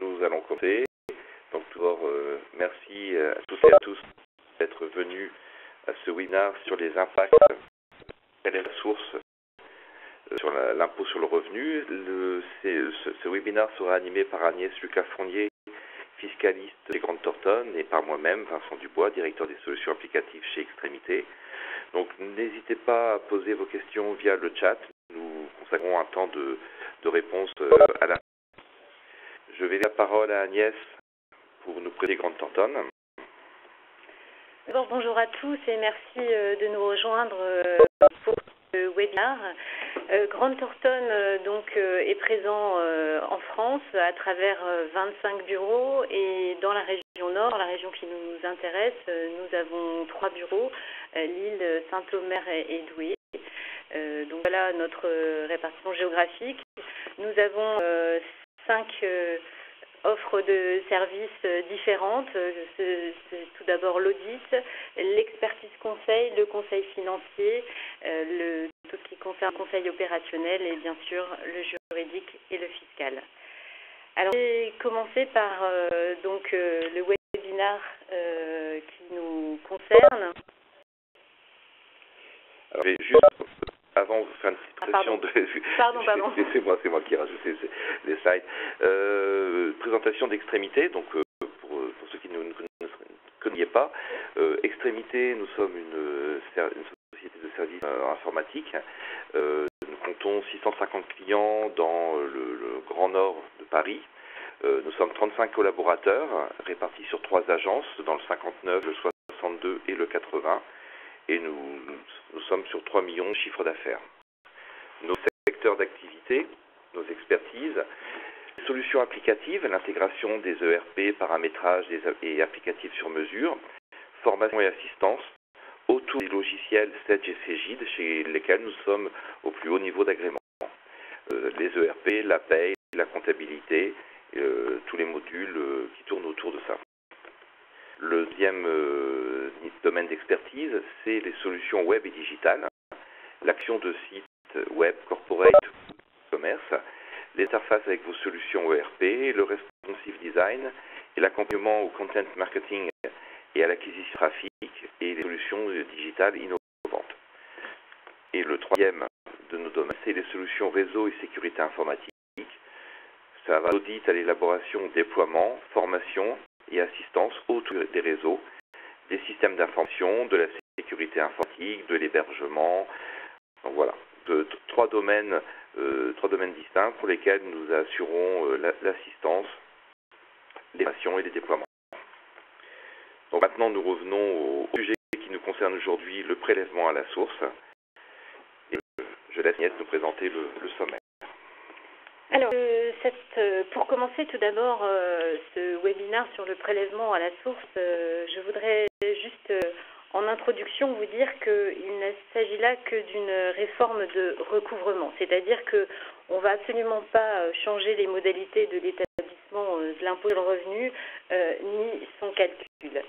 nous allons commencer. Donc tout d'abord, euh, merci à tous et à tous d'être venus à ce webinaire sur les impacts de la source euh, sur l'impôt sur le revenu. Ce, ce, webinaire sera animé par Agnès Lucas Fournier, fiscaliste des Grandes Tortonnes, et par moi-même, Vincent Dubois, directeur des solutions applicatives chez Extrémité. Donc n'hésitez pas à poser vos questions via le chat. Nous consacrons un temps de, de réponse euh, à la je vais la parole à Agnès pour nous présenter Grande Tortonne. bonjour à tous et merci euh, de nous rejoindre euh, pour ce webinaire. Euh, Grande Tortonne donc est présent en France à travers 25 bureaux et dans la région nord, la région qui nous intéresse, nous avons trois bureaux, Lille, Saint-Omer et Douai. donc voilà notre répartition géographique. Nous avons cinq euh, offres de services euh, différentes. Euh, tout d'abord l'audit, l'expertise conseil, le conseil financier, le, tout ce qui concerne le conseil opérationnel et bien sûr le juridique et le fiscal. Alors, je vais commencer par donc le webinaire qui nous concerne. Alors, avant faire une petite ah, présentation de. Pardon, pardon. c'est moi, c'est moi qui ai rajouté les slides. Euh, présentation d'extrémité. Donc, euh, pour, pour, ceux qui ne nous connaissaient pas, euh, extrémité, nous sommes une, une société de services informatiques. nous comptons 650 clients dans le, le Grand Nord de Paris. nous sommes 35 collaborateurs répartis sur trois agences, dans le 59, le 62 et le 80 et nous, nous, sommes sur 3 millions de chiffres d'affaires. Nos secteurs d'activité, nos expertises, solutions applicatives, l'intégration des ERP, paramétrage et applicatifs sur mesure, formation et assistance, autour des logiciels Sedge et Cegid, chez lesquels nous sommes au plus haut niveau d'agrément. Euh, les ERP, la paye, la comptabilité, euh, tous les modules euh, qui tournent autour de ça. Le deuxième euh, domaine d'expertise, c'est les solutions web et digitales, l'action de sites web, corporate, commerce, les interfaces avec vos solutions ERP, le responsive design et l'accompagnement au content marketing et à l'acquisition trafic et les solutions digitales innovantes. Et le troisième de nos domaines, c'est les solutions réseau et sécurité informatique. Ça va d'audit à l'élaboration, déploiement, formation, et assistance autour des réseaux, des systèmes d'information, de la sécurité informatique, de l'hébergement. Voilà, trois domaines, euh, trois domaines distincts pour lesquels nous assurons euh, l'assistance, les formations et les déploiements. Donc maintenant, nous revenons au, sujet qui nous concerne aujourd'hui, le prélèvement à la source. Et euh, je laisse Niette nous présenter le, le sommaire. Alors, euh, pour commencer tout d'abord euh, ce webinaire sur le prélèvement à la source, je voudrais juste en introduction vous dire qu'il ne s'agit là que d'une réforme de recouvrement, c'est-à-dire que on va absolument pas changer les modalités de l'établissement de l'impôt sur le revenu ni son calcul.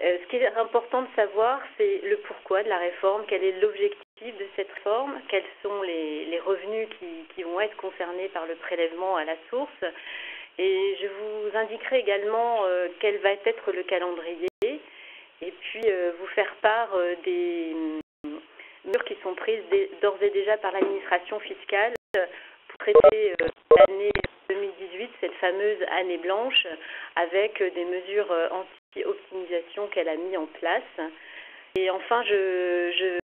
ce qui est important de savoir, c'est le pourquoi de la réforme, quel est l'objectif de cette réforme, quels sont les, revenus qui, vont être concernés par le prélèvement à la source. Et je vous indiquerai également euh, quel va être le calendrier et puis euh, vous faire part euh, des mesures qui sont prises d'ores et déjà par l'administration fiscale pour traiter l'année 2018, cette fameuse année blanche, avec des mesures anti-optimisation qu'elle a mis en place. Et enfin, je, je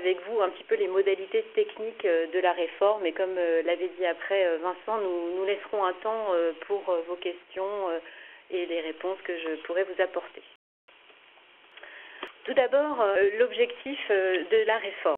avec vous un petit peu les modalités techniques euh, de la réforme. Et comme euh, l'avait dit après euh, Vincent, nous, nous laisserons un temps pour vos questions et les réponses que je pourrai vous apporter. Tout d'abord, l'objectif de la réforme.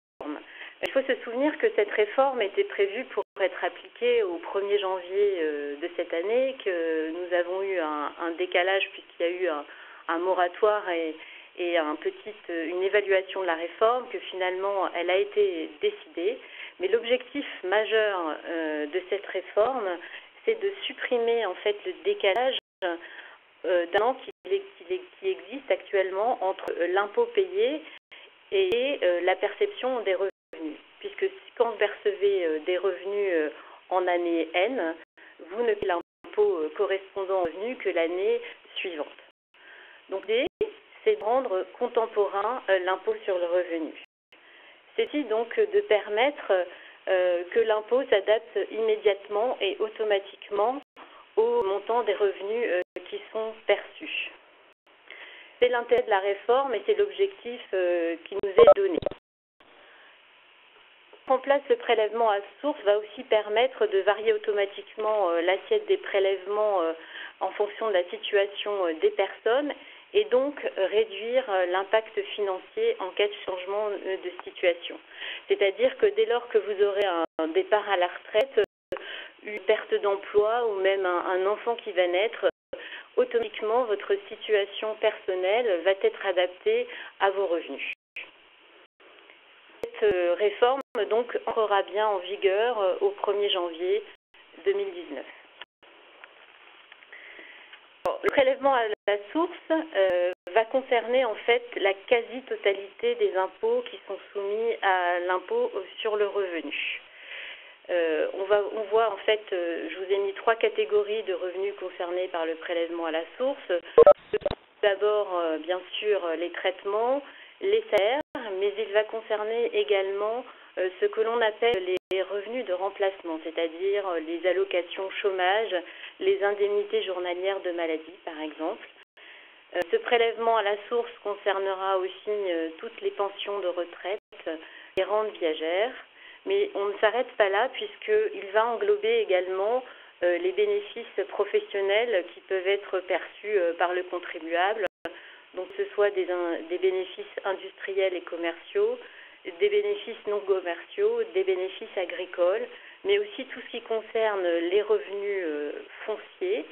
Il faut se souvenir que cette réforme était prévue pour être appliquée au 1er janvier de cette année, que nous avons eu un, décalage puisqu'il y a eu un, un moratoire et, et un petit, euh, une évaluation de la réforme, que finalement elle a été décidée. Mais l'objectif majeur euh, de cette réforme, c'est de supprimer en fait le décalage euh, d'un an qui, existe actuellement entre l'impôt payé et la perception des revenus. Puisque quand vous percevez des revenus en année N, vous ne payez l'impôt correspondant au revenu que l'année suivante. Donc, c'est de rendre contemporain l'impôt sur le revenu. C'est donc de permettre que l'impôt s'adapte immédiatement et automatiquement au montant des revenus qui sont perçus. C'est l'intérêt de la réforme et c'est l'objectif qui nous est donné en place le prélèvement à source va aussi permettre de varier automatiquement euh, l'assiette des prélèvements euh, en fonction de la situation euh, des personnes et donc réduire l'impact financier en cas de changement de situation. C'est-à-dire que dès lors que vous aurez un départ à la retraite, une perte d'emploi ou même un, enfant qui va naître, automatiquement votre situation personnelle va être adaptée à vos revenus. Cette réforme donc entrera bien en vigueur euh, au 1er janvier 2019. Le prélèvement à la source euh, va concerner en fait la quasi-totalité des impôts qui sont soumis à l'impôt sur le revenu. Euh, on, voit en fait, je vous ai mis trois catégories de revenus concernés par le prélèvement à la source. D'abord, bien sûr, les traitements, les salaires, mais il va concerner également euh, ce que l'on appelle les revenus de remplacement, c'est-à-dire euh, les allocations chômage, les indemnités journalières de maladie, par exemple. Euh, ce prélèvement à la source concernera aussi toutes les pensions de retraite et rentes viagères, mais on ne s'arrête pas là puisqu'il va englober également les bénéfices professionnels qui peuvent être perçus par le contribuable, donc ce soit des, des bénéfices industriels et commerciaux, des bénéfices non commerciaux, des bénéfices agricoles, mais aussi tout ce qui concerne les revenus euh, fonciers,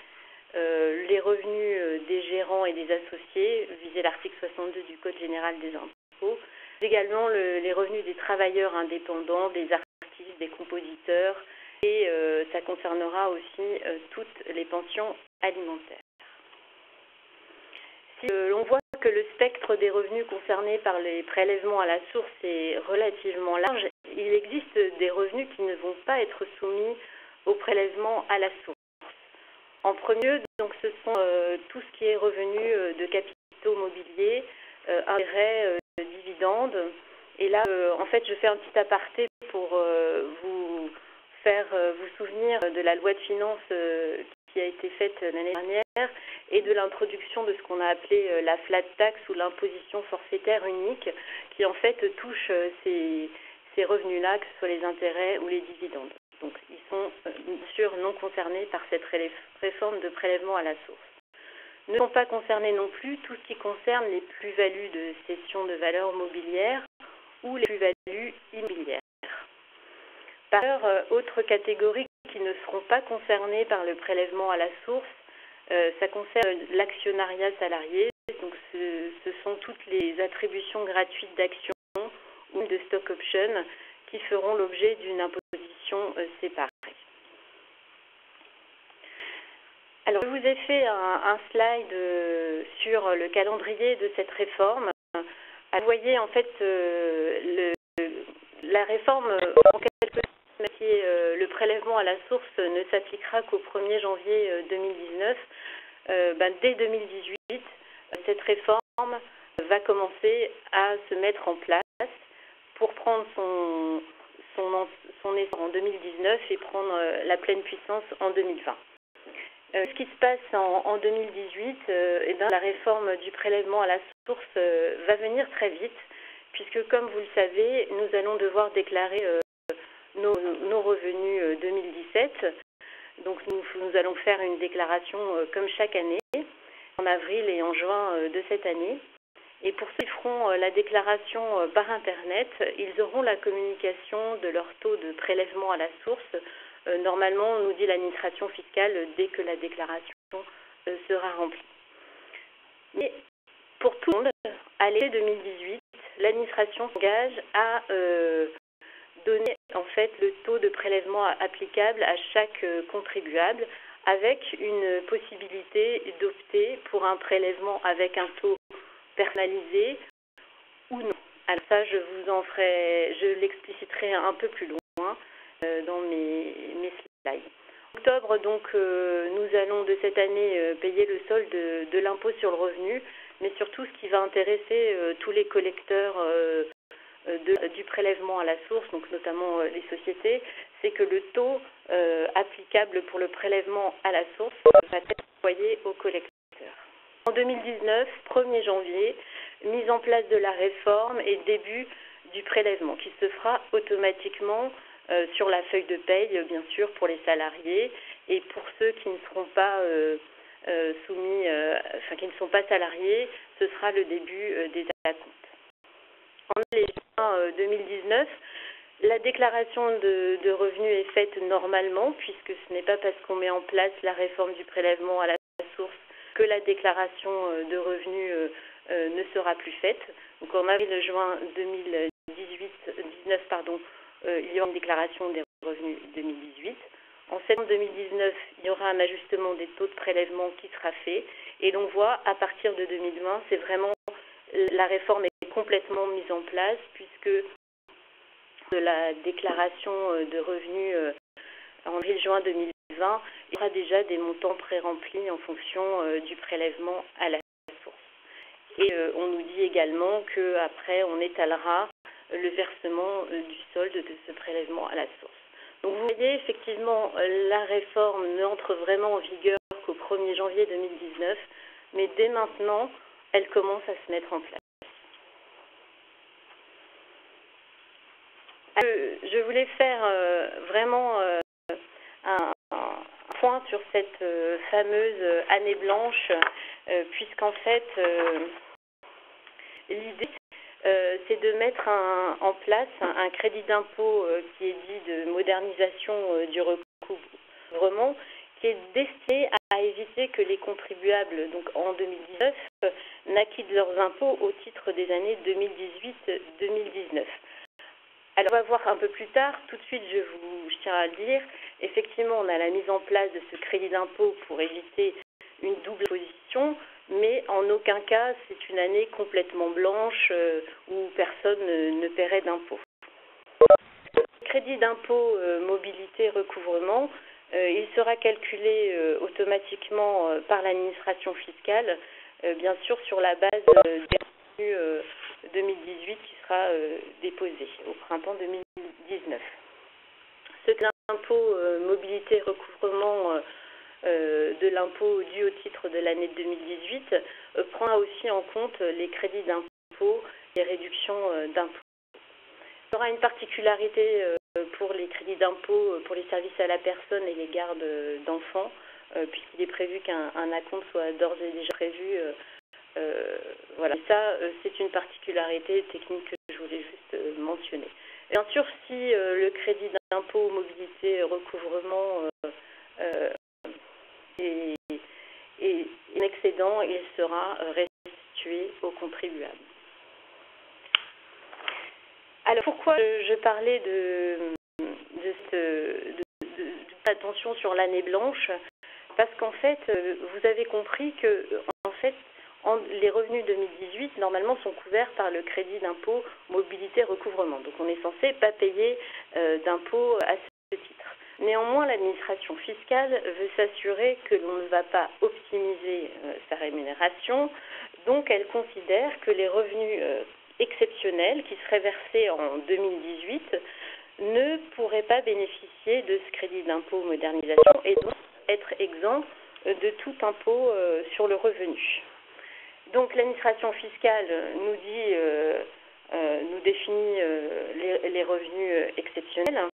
euh, les revenus euh, des gérants et des associés, visé l'article 62 du Code général des impôts, également les revenus des travailleurs indépendants, des artistes, des compositeurs, et ça concernera aussi toutes les pensions alimentaires. Si l'on voit que le spectre des revenus concernés par les prélèvements à la source est relativement large, il existe des revenus qui ne vont pas être soumis au prélèvement à la source. En premier lieu, donc, ce sont euh, tout ce qui est revenu euh, de capitaux mobiliers, euh, intérêts, dividendes. Et là, en fait, je fais un petit aparté pour vous faire vous souvenir de la loi de finances qui a été faite l'année dernière et de l'introduction de ce qu'on a appelé euh, la flat tax ou l'imposition forfaitaire unique, qui en fait touche euh, ces, revenus-là, que ce soit les intérêts ou les dividendes. Donc ils sont euh, bien sûr non concernés par cette réforme de prélèvement à la source. Ne sont pas concernés non plus tout ce qui concerne les plus-values de cession de valeur mobilière ou les plus-values immobilières. Par ailleurs, autre catégorie qui ne seront pas concernés par le prélèvement à la source euh, ça concerne l'actionnariat salarié. Donc, ce, sont toutes les attributions gratuites d'actions ou de stock options qui feront l'objet d'une imposition euh, séparée. Alors, je vous ai fait un, slide euh, sur le calendrier de cette réforme. Vous voyez en fait la réforme sorte, le prélèvement à la source ne s'appliquera qu'au 1er janvier 2019. Euh, ben, dès 2018, cette réforme va commencer à se mettre en place pour prendre son, son, essor en 2019 et prendre euh, la pleine puissance en 2020. Euh, ce qui se passe en, 2018, eh ben, la réforme du prélèvement à la source va venir très vite, puisque comme vous le savez, nous allons devoir déclarer nos, nos, revenus 2017 donc nous, nous, allons faire une déclaration euh, comme chaque année, en avril et en juin euh, de cette année. Et pour ceux qui feront euh, la déclaration par Internet, ils auront la communication de leur taux de prélèvement à la source. Normalement, on nous dit l'administration fiscale dès que la déclaration sera remplie. Mais pour tout le monde, à l'été 2018, l'administration s'engage à donner en fait le taux de prélèvement applicable à chaque euh, contribuable avec une possibilité d'opter pour un prélèvement avec un taux personnalisé ou non. Alors ça, je vous en ferai, je l'expliciterai un peu plus loin euh, dans mes, mes, slides. octobre, donc, nous allons de cette année payer le solde de, l'impôt sur le revenu, mais surtout ce qui va intéresser tous les collecteurs du prélèvement à la source, donc notamment les sociétés, c'est que le taux applicable pour le prélèvement à la source va être envoyé aux collecteurs. En 2019, 1er janvier, mise en place de la réforme et début du prélèvement qui se fera automatiquement euh, sur la feuille de paye, bien sûr, pour les salariés et pour ceux qui ne seront pas euh, euh, soumis, enfin qui ne sont pas salariés, ce sera le début des acomptes. En 2019, la déclaration de, revenus est faite normalement, puisque ce n'est pas parce qu'on met en place la réforme du prélèvement à la source que la déclaration de revenus ne sera plus faite. Donc en avril-juin 2018, 19, pardon, euh, il y aura une déclaration des revenus 2018. En septembre 2019, il y aura un ajustement des taux de prélèvement qui sera fait. Et l'on voit à partir de 2020, c'est vraiment la réforme complètement mise en place puisque la déclaration euh, de revenus euh, en avril-juin 2020, il y aura déjà des montants pré-remplis en fonction du prélèvement à la source. Et on nous dit également qu'après, on étalera le versement euh, du solde de ce prélèvement à la source. Donc vous voyez, effectivement, la réforme n'entre vraiment en vigueur qu'au 1er janvier 2019, mais dès maintenant, elle commence à se mettre en place. Je voulais faire euh, vraiment euh, un point sur cette fameuse année blanche, puisqu'en fait, l'idée euh, c'est de mettre en place un, crédit d'impôt euh, qui est dit de modernisation euh, du recouvrement, qui est destiné à, éviter que les contribuables, donc en 2019, n'acquittent leurs impôts au titre des années 2018-2019. Alors on va voir un peu plus tard, tout de suite je vous tiens à le dire, effectivement on a la mise en place de ce crédit d'impôt pour éviter une double position, mais en aucun cas c'est une année complètement blanche euh, où personne ne, paierait d'impôts. Crédit d'impôt euh, mobilité recouvrement, euh, il sera calculé automatiquement par l'administration fiscale, bien sûr sur la base des revenus 2018 qui sera déposé au printemps 2019. Ce crédit d'impôt mobilité recouvrement euh, de l'impôt dû au titre de l'année 2018 euh, prend aussi en compte les crédits d'impôt, les réductions euh, d'impôts. Il y aura une particularité pour les crédits d'impôt pour les services à la personne et les gardes d'enfants, puisqu'il est prévu qu'un acompte soit d'ores et déjà prévu. Voilà, ça, c'est une particularité technique que je voulais juste mentionner. Bien sûr, si le crédit d'impôt mobilité recouvrement et un excédent, il sera restitué aux contribuables. Alors pourquoi je, parlais de, de, attention sur l'année blanche? Parce qu'en fait, vous avez compris que en fait, les revenus 2018 normalement sont couverts par le crédit d'impôt mobilité recouvrement. Donc on est censé pas payer euh, d'impôt à ce titre. Néanmoins, l'administration fiscale veut s'assurer que l'on ne va pas optimiser euh, sa rémunération, donc elle considère que les revenus euh, exceptionnels qui seraient versés en 2018 ne pourraient pas bénéficier de ce crédit d'impôt modernisation et donc être exempts euh, de tout impôt sur le revenu. Donc l'administration fiscale nous dit, nous définit les revenus exceptionnels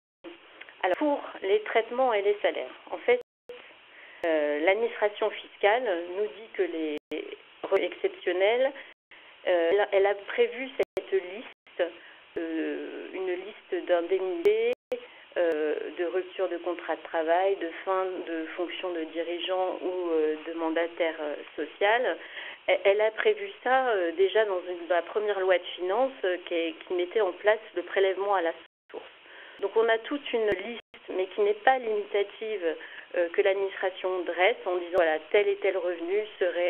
alors, pour les traitements et les salaires, en fait, euh, l'administration fiscale nous dit que les exceptionnels, euh, elle a prévu cette liste, euh, une liste d'indemnités, de rupture de contrat de travail, de fin de fonction de dirigeant ou de mandataire social. Elle a prévu ça déjà dans, la première loi de finances qui, qui mettait en place le prélèvement à la donc on a toute une liste, mais qui n'est pas limitative, euh, que l'administration dresse en disant voilà tel et tel revenu serait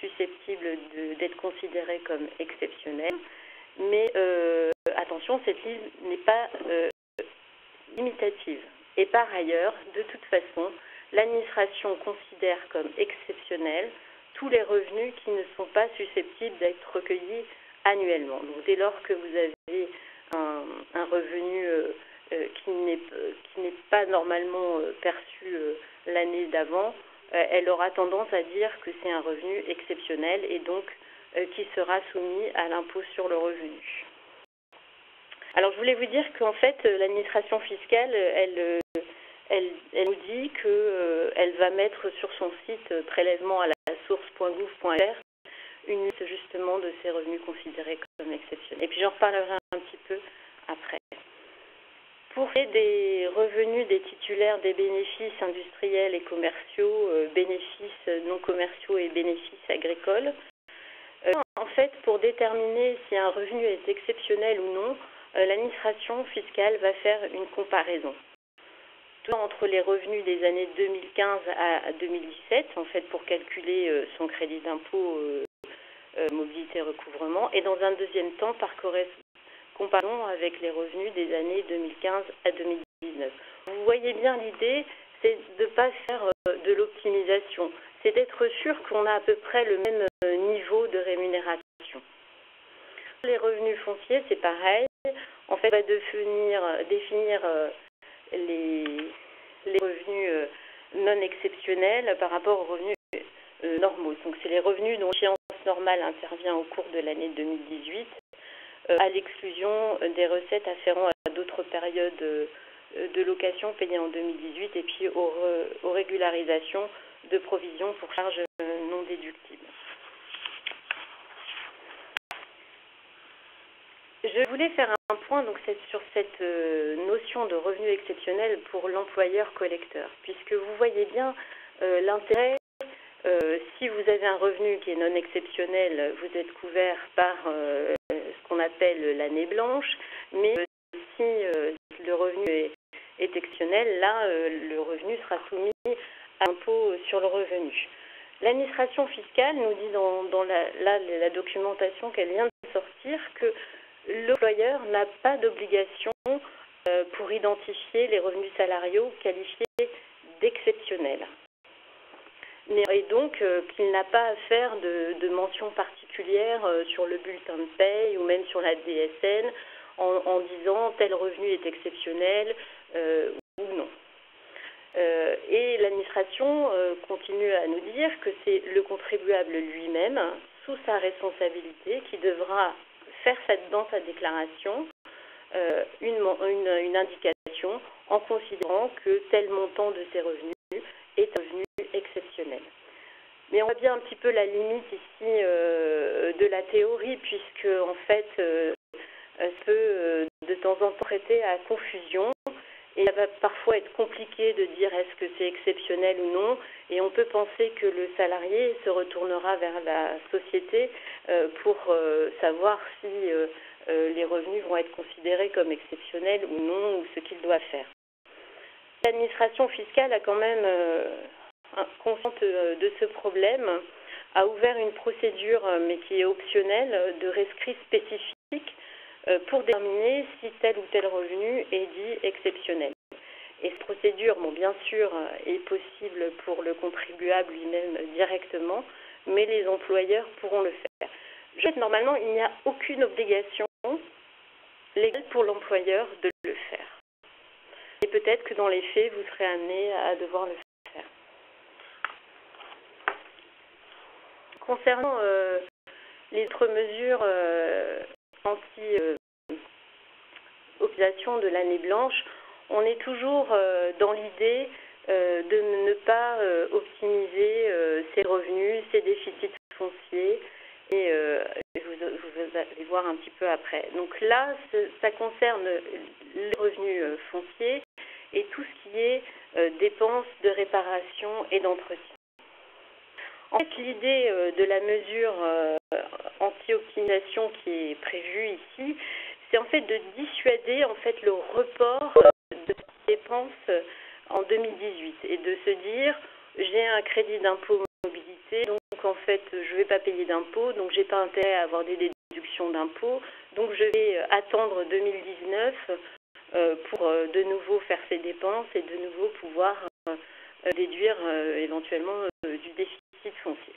susceptible d'être considéré comme exceptionnel. Mais euh, attention, cette liste n'est pas euh, limitative. Et par ailleurs, de toute façon, l'administration considère comme exceptionnels tous les revenus qui ne sont pas susceptibles d'être recueillis annuellement. Donc dès lors que vous avez un, un revenu euh, euh, qui n'est pas normalement euh, perçu euh, l'année d'avant, euh, elle aura tendance à dire que c'est un revenu exceptionnel et donc euh, qui sera soumis à l'impôt sur le revenu. Alors je voulais vous dire qu'en fait l'administration fiscale, elle, elle, nous dit qu'elle va mettre sur son site prélèvement à la source.gouv.fr une liste justement de ces revenus considérés comme exceptionnels. Et puis j'en reparlerai un petit peu après. Pour des revenus des titulaires des bénéfices industriels et commerciaux, euh, bénéfices non commerciaux et bénéfices agricoles, euh, en fait, pour déterminer si un revenu est exceptionnel ou non, euh, l'administration fiscale va faire une comparaison entre les revenus des années 2015 à 2017, en fait, pour calculer euh, son crédit d'impôt euh, euh, mobilité recouvrement, et dans un deuxième temps par comparaison avec les revenus des années 2015 à 2019. Vous voyez bien l'idée, c'est de ne pas faire de l'optimisation, c'est d'être sûr qu'on a à peu près le même niveau de rémunération. Les revenus fonciers, c'est pareil. En fait, on va définir, définir les, les revenus euh, non exceptionnels par rapport aux revenus euh, normaux. Donc, c'est les revenus dont l'échéance normale intervient au cours de l'année 2018, euh, à l'exclusion des recettes afférentes à d'autres périodes de location payées en 2018 et puis aux, aux régularisations de provisions pour charges non déductibles. Je voulais faire un point donc, sur cette euh, notion de revenu exceptionnel pour l'employeur collecteur, puisque vous voyez bien euh, l'intérêt, euh, si vous avez un revenu qui est non exceptionnel, vous êtes couvert par ce qu'on appelle l'année blanche, mais si le revenu est, exceptionnel, là, le revenu sera soumis à l'impôt sur le revenu. L'administration fiscale nous dit dans, dans la, la documentation qu'elle vient de sortir que l'employeur n'a pas d'obligation euh, pour identifier les revenus salariaux qualifiés d'exceptionnels. Et donc euh, qu'il n'a pas à faire de, mention particulière euh, sur le bulletin de paye ou même sur la DSN en, disant tel revenu est exceptionnel ou non. Et l'administration continue à nous dire que c'est le contribuable lui-même, sous sa responsabilité, qui devra faire cette, dans sa déclaration euh, une, une, une, indication en considérant que tel montant de ses revenus est un revenu exceptionnel. Mais on voit bien un petit peu la limite ici euh, de la théorie, puisque en fait, euh, peut euh, de temps en temps prêter à confusion. Et ça va parfois être compliqué de dire est-ce que c'est exceptionnel ou non. Et on peut penser que le salarié se retournera vers la société euh, pour euh, savoir si euh, les revenus vont être considérés comme exceptionnels ou non, ou ce qu'il doit faire. L'administration fiscale a quand même, consciente de ce problème, a ouvert une procédure, mais qui est optionnelle, de rescrit spécifique pour déterminer si tel ou tel revenu est dit exceptionnel. Et cette procédure, bon, bien sûr, est possible pour le contribuable lui-même directement, mais les employeurs pourront le faire. Je normalement, il n'y a aucune obligation légale pour l'employeur de le faire. Et peut-être que dans les faits, vous serez amené à devoir le faire. Concernant euh, les autres mesures euh, euh, de l'année blanche, on est toujours euh, dans l'idée euh, de ne pas euh, optimiser ses revenus, ses déficits fonciers, et vous, vous, allez voir un petit peu après. Donc là, ça concerne les revenus fonciers et tout ce qui est dépenses de réparation et d'entretien. En fait, l'idée de la mesure anti-optimisation qui est prévue ici, c'est en fait de dissuader en fait le report de dépenses en 2018 et de se dire j'ai un crédit d'impôt mobilité, donc en fait je vais pas payer d'impôt, donc j'ai pas intérêt à avoir des déductions d'impôt, donc je vais attendre 2019 pour de nouveau faire ses dépenses et de nouveau pouvoir déduire éventuellement du déficit foncier.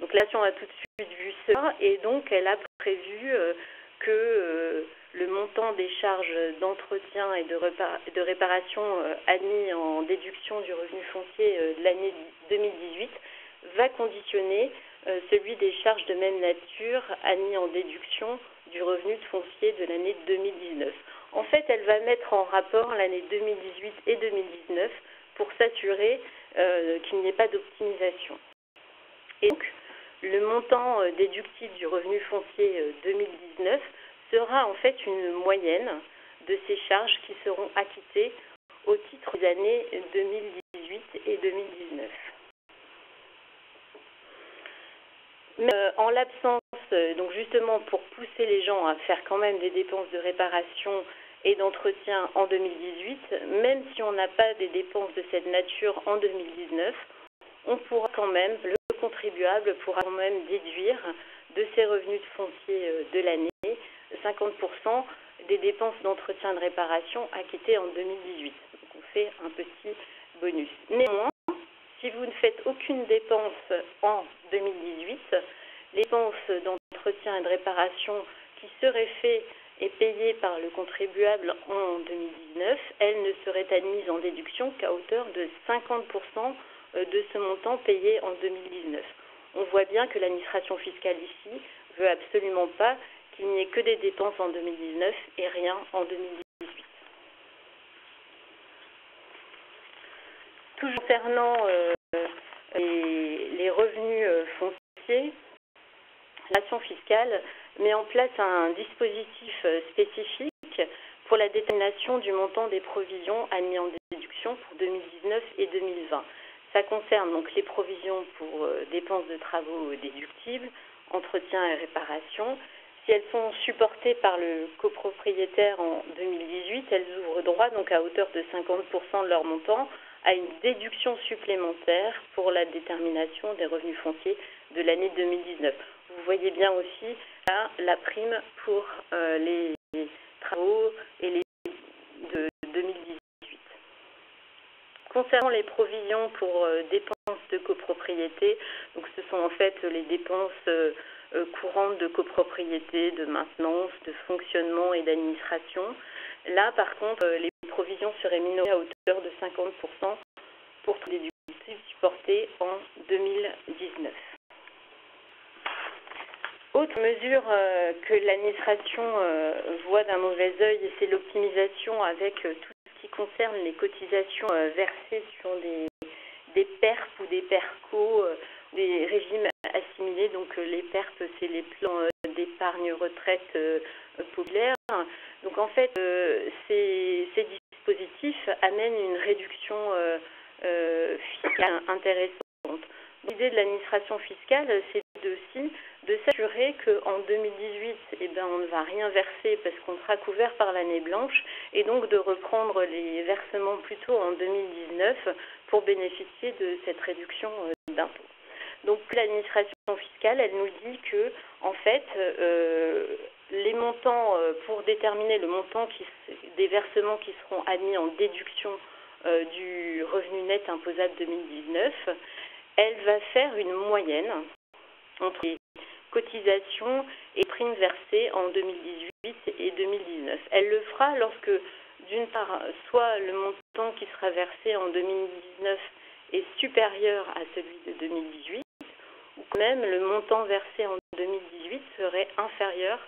Donc la a tout de suite vu ça et donc elle a prévu que le montant des charges d'entretien et de, réparation admis en déduction du revenu foncier de l'année 2018 va conditionner celui des charges de même nature admis en déduction du revenu foncier de l'année 2019. En fait, elle va mettre en rapport l'année 2018 et 2019 pour s'assurer euh, qu'il n'y ait pas d'optimisation. Et donc, le montant euh, déductible du revenu foncier 2019 euh, sera en fait une moyenne de ces charges qui seront acquittées au titre des années 2018 et 2019. Mais, en l'absence euh, donc justement pour pousser les gens à faire quand même des dépenses de réparation et d'entretien en 2018, même si on n'a pas des dépenses de cette nature en 2019, on pourra quand même, le contribuable pourra quand même déduire de ses revenus de foncier euh, de l'année 50% des dépenses d'entretien et de réparation acquittées en 2018. Donc on fait un petit bonus. Néanmoins, si vous ne faites aucune dépense en 2018, les dépenses d'entretien et de réparation qui seraient faites et payées par le contribuable en 2019, elles ne seraient admises en déduction qu'à hauteur de 50% de ce montant payé en 2019. On voit bien que l'administration fiscale ici veut absolument pas qu'il n'y ait que des dépenses en 2019 et rien en 2018. Toujours concernant euh, les, revenus euh, fonciers, L'action fiscale met en place un dispositif euh, spécifique pour la détermination du montant des provisions admis en déduction pour 2019 et 2020. Ça concerne donc les provisions pour euh, dépenses de travaux déductibles, entretien et réparation. Si elles sont supportées par le copropriétaire en 2018, elles ouvrent droit donc à hauteur de 50% de leur montant à une déduction supplémentaire pour la détermination des revenus fonciers de l'année 2019 vous voyez bien aussi la prime pour euh, les, travaux et les de 2018. Concernant les provisions pour euh, dépenses de copropriété, donc ce sont en fait les dépenses euh, courantes de copropriété, de maintenance, de fonctionnement et d'administration. Là, par contre, les provisions seraient minorées à hauteur de 50% pour les déductibles supportés en 2019. Autre mesure euh, que l'administration euh, voit d'un mauvais œil, c'est l'optimisation avec euh, tout concerne les cotisations versées sur des, des PERP ou des PERCO, des régimes assimilés. Donc les PERP, c'est les plans d'épargne retraite populaire. Donc en fait, ces, ces, dispositifs amènent une réduction fiscale intéressante. L'idée de l'administration fiscale, c'est aussi de s'assurer qu'en 2018, eh ben, on ne va rien verser parce qu'on sera couvert par l'année blanche et donc de reprendre les versements plutôt en 2019 pour bénéficier de cette réduction euh, d'impôts. Donc l'administration fiscale, elle nous dit que en fait, euh, les montants euh, pour déterminer le montant des versements qui seront admis en déduction du revenu net imposable 2019, elle va faire une moyenne entre les cotisations et primes versées en 2018 et 2019. Elle le fera lorsque, d'une part, soit le montant qui sera versé en 2019 est supérieur à celui de 2018, ou même le montant versé en 2018 serait inférieur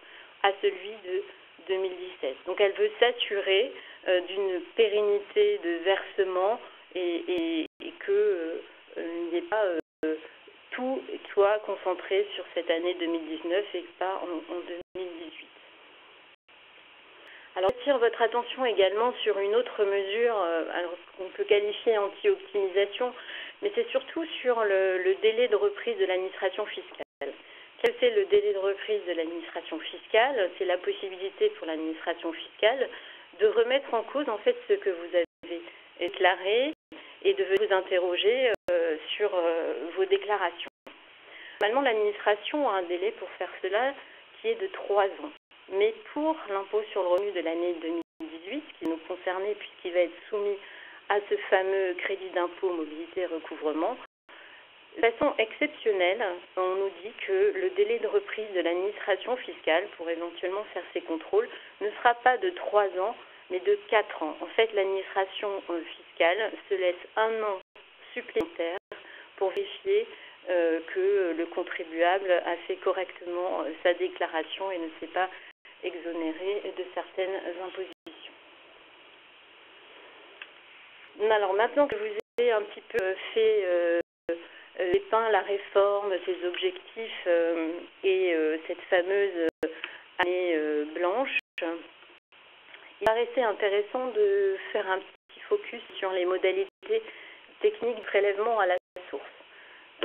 à celui de 2017. Donc elle veut s'assurer euh, d'une pérennité de versement et, et, que euh, n'y ait pas euh, tout soit concentré sur cette année 2019 et pas en, 2018. Alors, j'attire votre attention également sur une autre mesure, euh, qu'on peut qualifier anti-optimisation, mais c'est surtout sur le, délai de reprise de l'administration fiscale. Quel est le délai de reprise de l'administration fiscale? C'est la possibilité pour l'administration fiscale de remettre en cause en fait ce que vous avez déclaré et de vous interroger euh, sur euh, vos déclarations. Normalement, l'administration a un délai pour faire cela qui est de trois ans. Mais pour l'impôt sur le revenu de l'année 2018, qui nous concernait puisqu'il va être soumis à ce fameux crédit d'impôt mobilité recouvrement. De façon exceptionnelle, on nous dit que le délai de reprise de l'administration fiscale pour éventuellement faire ces contrôles ne sera pas de trois ans, mais de quatre ans. En fait, l'administration euh, fiscale se laisse un an supplémentaire pour vérifier euh, que le contribuable a fait correctement euh, sa déclaration et ne s'est pas exonéré de certaines impositions. Alors maintenant que vous avez un petit peu fait euh, dépeint la réforme, ses objectifs et cette fameuse année blanche, il paraissait intéressant de faire un petit focus sur les modalités techniques de prélèvement à la source.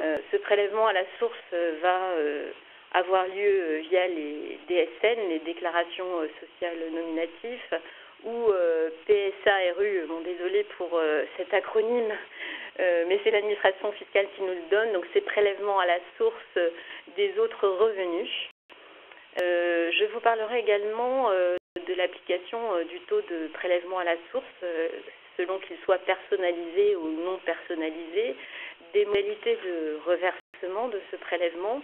Euh, ce prélèvement à la source euh, va euh, avoir lieu via les DSN, les déclarations sociales nominatives, ou PSA-RU, bon désolé pour cet acronyme, mais c'est l'administration fiscale qui nous le donne, donc c'est prélèvement à la source des autres revenus. je vous parlerai également de l'application du taux de prélèvement à la source, selon qu'il soit personnalisé ou non personnalisé, des modalités de reversement de ce prélèvement,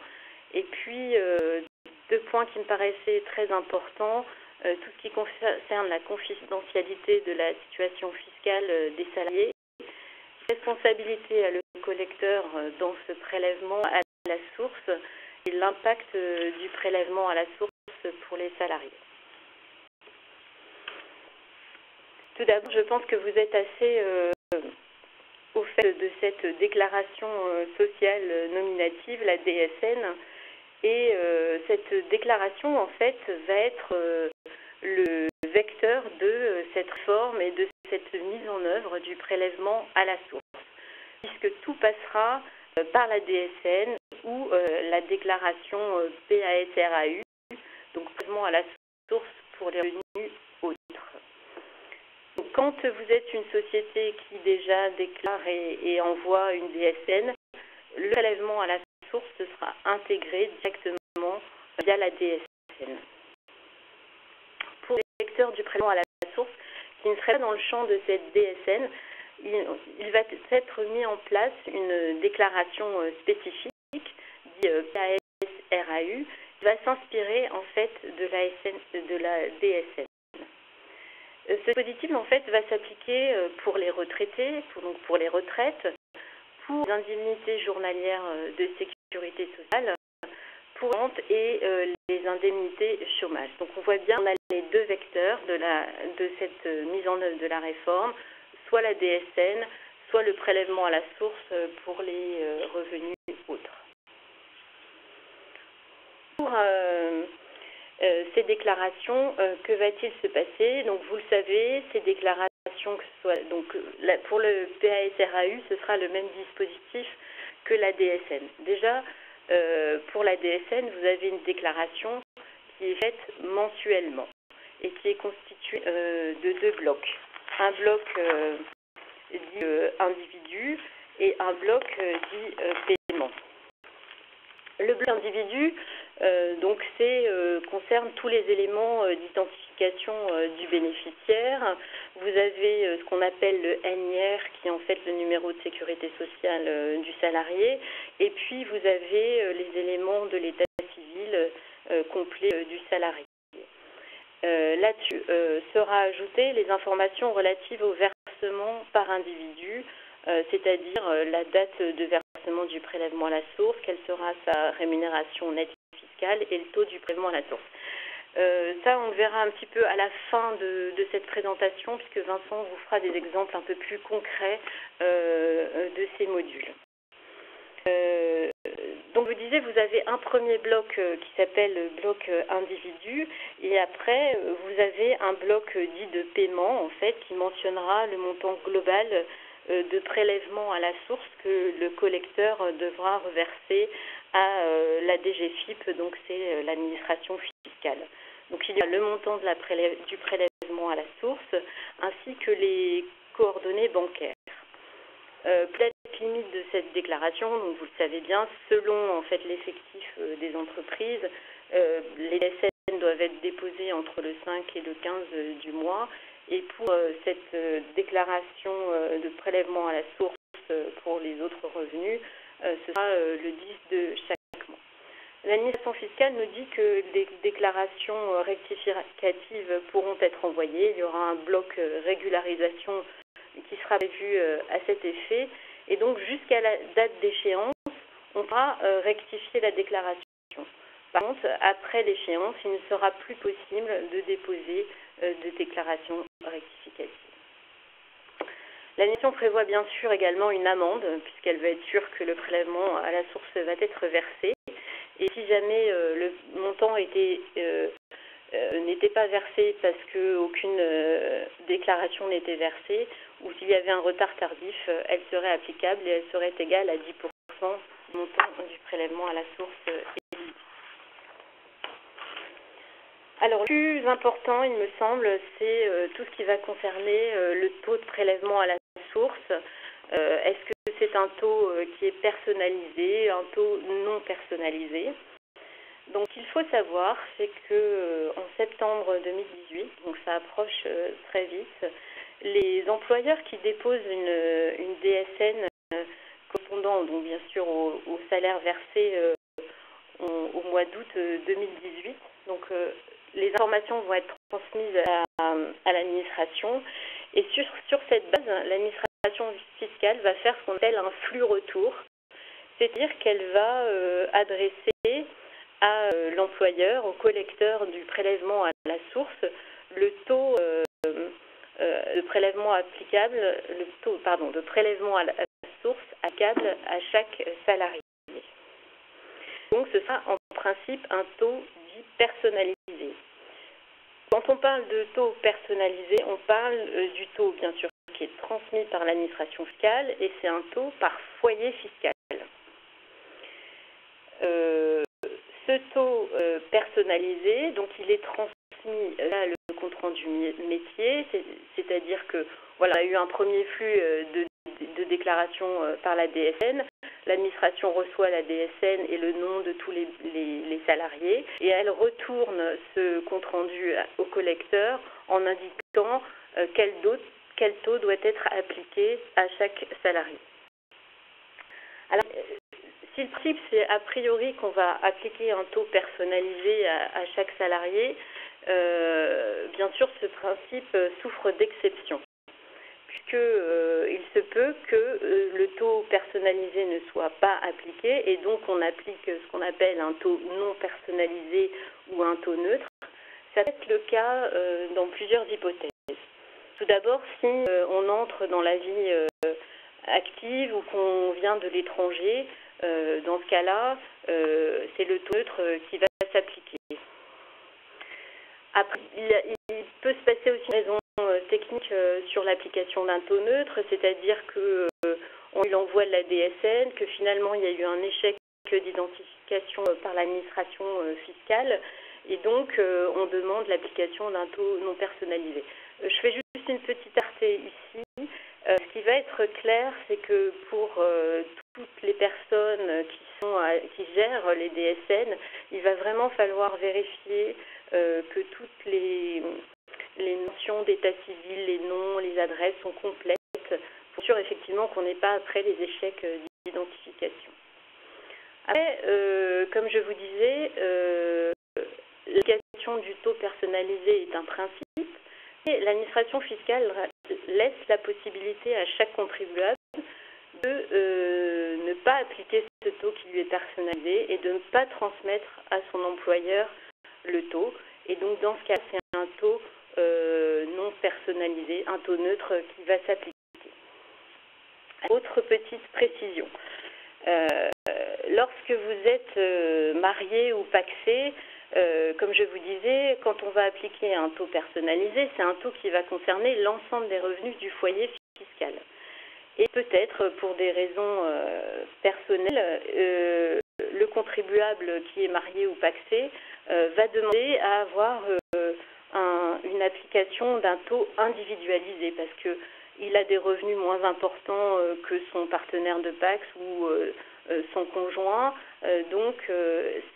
et puis euh, deux points qui me paraissaient très importants, euh, tout ce qui concerne la confidentialité de la situation fiscale euh, des salariés, responsabilité à le collecteur dans ce prélèvement à la source et l'impact du prélèvement à la source pour les salariés. Tout d'abord, je pense que vous êtes assez au fait de cette déclaration euh, sociale nominative, la DSN. Et euh, cette déclaration, en fait, va être euh, le vecteur de cette forme et de cette mise en œuvre du prélèvement à la source, puisque tout passera par la DSN ou la déclaration PASRAU, donc prélèvement à la source pour les revenus quand vous êtes une société qui déjà déclare et, envoie une DSN, le prélèvement à la source sera intégré directement via la DSN. Pour les secteurs du prélèvement à la source qui ne seraient pas dans le champ de cette DSN, il, va être mis en place une déclaration euh, spécifique, dit euh, PAS-RAU, qui va s'inspirer en fait de la DSN. Euh, ce dispositif en fait va s'appliquer euh, pour les retraités, pour, donc pour les retraites, pour les indemnités journalières euh, de sécurité sociale, pour et les indemnités chômage. Donc on voit bien on a les deux vecteurs de, cette mise en œuvre de la réforme, soit la DSN, soit le prélèvement à la source pour les revenus autres. Pour ces déclarations, euh, que va-t-il se passer? Donc vous le savez, ces déclarations, donc pour le PASRAU, ce sera le même dispositif que la DSN. Déjà, euh, pour la DSN, vous avez une déclaration qui est faite mensuellement et qui est constituée de deux blocs. Un bloc dit individu et un bloc dit paiement. Le bloc individu, euh, donc, c'est euh, concerne tous les éléments euh, d'identification du bénéficiaire. Vous avez ce qu'on appelle le NIR, qui est en fait le numéro de sécurité sociale du salarié, et puis vous avez les éléments de l'état civil complet du salarié. Là-dessus sera ajouté les informations relatives au versement par individu, c'est-à-dire la date de versement du prélèvement à la source, quelle sera sa rémunération nette et le taux du prélèvement à la source. Euh, ça, on le verra un petit peu à la fin de, cette présentation, puisque Vincent vous fera des exemples un peu plus concrets euh, de ces modules. Euh, donc, vous disiez, vous avez un premier bloc qui s'appelle le bloc individu, et après, vous avez un bloc dit de paiement, en fait, qui mentionnera le montant global de prélèvement à la source que le collecteur devra reverser à euh, la DGFIP, donc c'est euh, l'administration fiscale. Donc il y a le montant du prélèvement à la source ainsi que les coordonnées bancaires. Euh, peut-être limite de cette déclaration, donc vous le savez bien, selon en fait l'effectif des entreprises, les SN doivent être déposée entre le 5 et le 15 du mois. Et pour cette déclaration de prélèvement à la source pour les autres revenus, ce sera le 10 de chaque mois. L'administration fiscale nous dit que les déclarations rectificatives pourront être envoyées. Il y aura un bloc régularisation qui sera prévu à cet effet. Et donc jusqu'à la date d'échéance, on pourra rectifier la déclaration. Par contre, après l'échéance, il ne sera plus possible de déposer de déclaration rectificative. La mission prévoit bien sûr également une amende, puisqu'elle veut être sûre que le prélèvement à la source va être versé. Et si jamais le montant était n'était pas versé parce qu'aucune déclaration n'était versée, ou s'il y avait un retard tardif, elle serait applicable et elle serait égale à 10% du montant du prélèvement à la source Alors, le plus important, il me semble, c'est tout ce qui va concerner le taux de prélèvement à la source. Est-ce que c'est un taux qui est personnalisé, un taux non personnalisé? Donc, il faut savoir, c'est que en septembre 2018, donc ça approche très vite, les employeurs qui déposent une, une DSN correspondant donc bien sûr au, salaire versé au, au mois d'août 2018, donc les informations vont être transmises à, l'administration et sur, sur cette base, l'administration fiscale va faire ce qu'on appelle un flux retour, c'est-à-dire qu'elle va euh, adresser à euh, l'employeur, au collecteur du prélèvement à la source, le taux euh, de prélèvement applicable, le taux pardon, de prélèvement à la source applicable à chaque salarié. Donc ce sera en principe un taux personnalisé. Quand on parle de taux personnalisé, on parle du taux, bien sûr, qui est transmis par l'administration fiscale et c'est un taux par foyer fiscal. Euh, ce taux euh, personnalisé, donc il est transmis, là, le compte rendu métier, c'est-à-dire que voilà, on a eu un premier flux de, de déclaration par la DSN l'administration reçoit la DSN et le nom de tous les, salariés et elle retourne ce compte rendu au collecteur en indiquant euh, quel, quel, taux doit être appliqué à chaque salarié. Alors, si le principe c'est a priori qu'on va appliquer un taux personnalisé à, chaque salarié, euh, bien sûr ce principe souffre d'exception puisqu'il euh, se peut que euh, le taux personnalisé ne soit pas appliqué et donc on applique ce qu'on appelle un taux non personnalisé ou un taux neutre. Ça peut être le cas euh, dans plusieurs hypothèses. Tout d'abord, si euh, on entre dans la vie active ou qu'on vient de l'étranger, dans ce cas-là, c'est le taux neutre qui va s'appliquer. Après, il, il, peut se passer aussi une raison technique sur l'application d'un taux neutre, c'est-à-dire que on lui envoie la DSN, que finalement il y a eu un échec d'identification par l'administration fiscale et donc on demande l'application d'un taux non personnalisé. Je fais juste une petite arté ici. ce qui va être clair, c'est que pour toutes les personnes qui, sont qui gèrent les DSN, il va vraiment falloir vérifier que toutes les les notions d'état civil, les noms, les adresses sont complètes pour sûr effectivement qu'on n'ait pas après les échecs d'identification. Après, euh, comme je vous disais, euh, l'application du taux personnalisé est un principe et l'administration fiscale laisse la possibilité à chaque contribuable de euh, ne pas appliquer ce taux qui lui est personnalisé et de ne pas transmettre à son employeur le taux. Et donc dans ce cas, c'est un taux euh, non personnalisé, un taux neutre qui va s'appliquer. Autre petite précision. Euh, lorsque vous êtes euh, marié ou paxé, euh, comme je vous disais, quand on va appliquer un taux personnalisé, c'est un taux qui va concerner l'ensemble des revenus du foyer fiscal. Et peut-être pour des raisons euh, personnelles, euh, le contribuable qui est marié ou paxé va demander à avoir un, une application d'un taux individualisé parce que il a des revenus moins importants euh, que son partenaire de Pax ou euh, euh, son conjoint. donc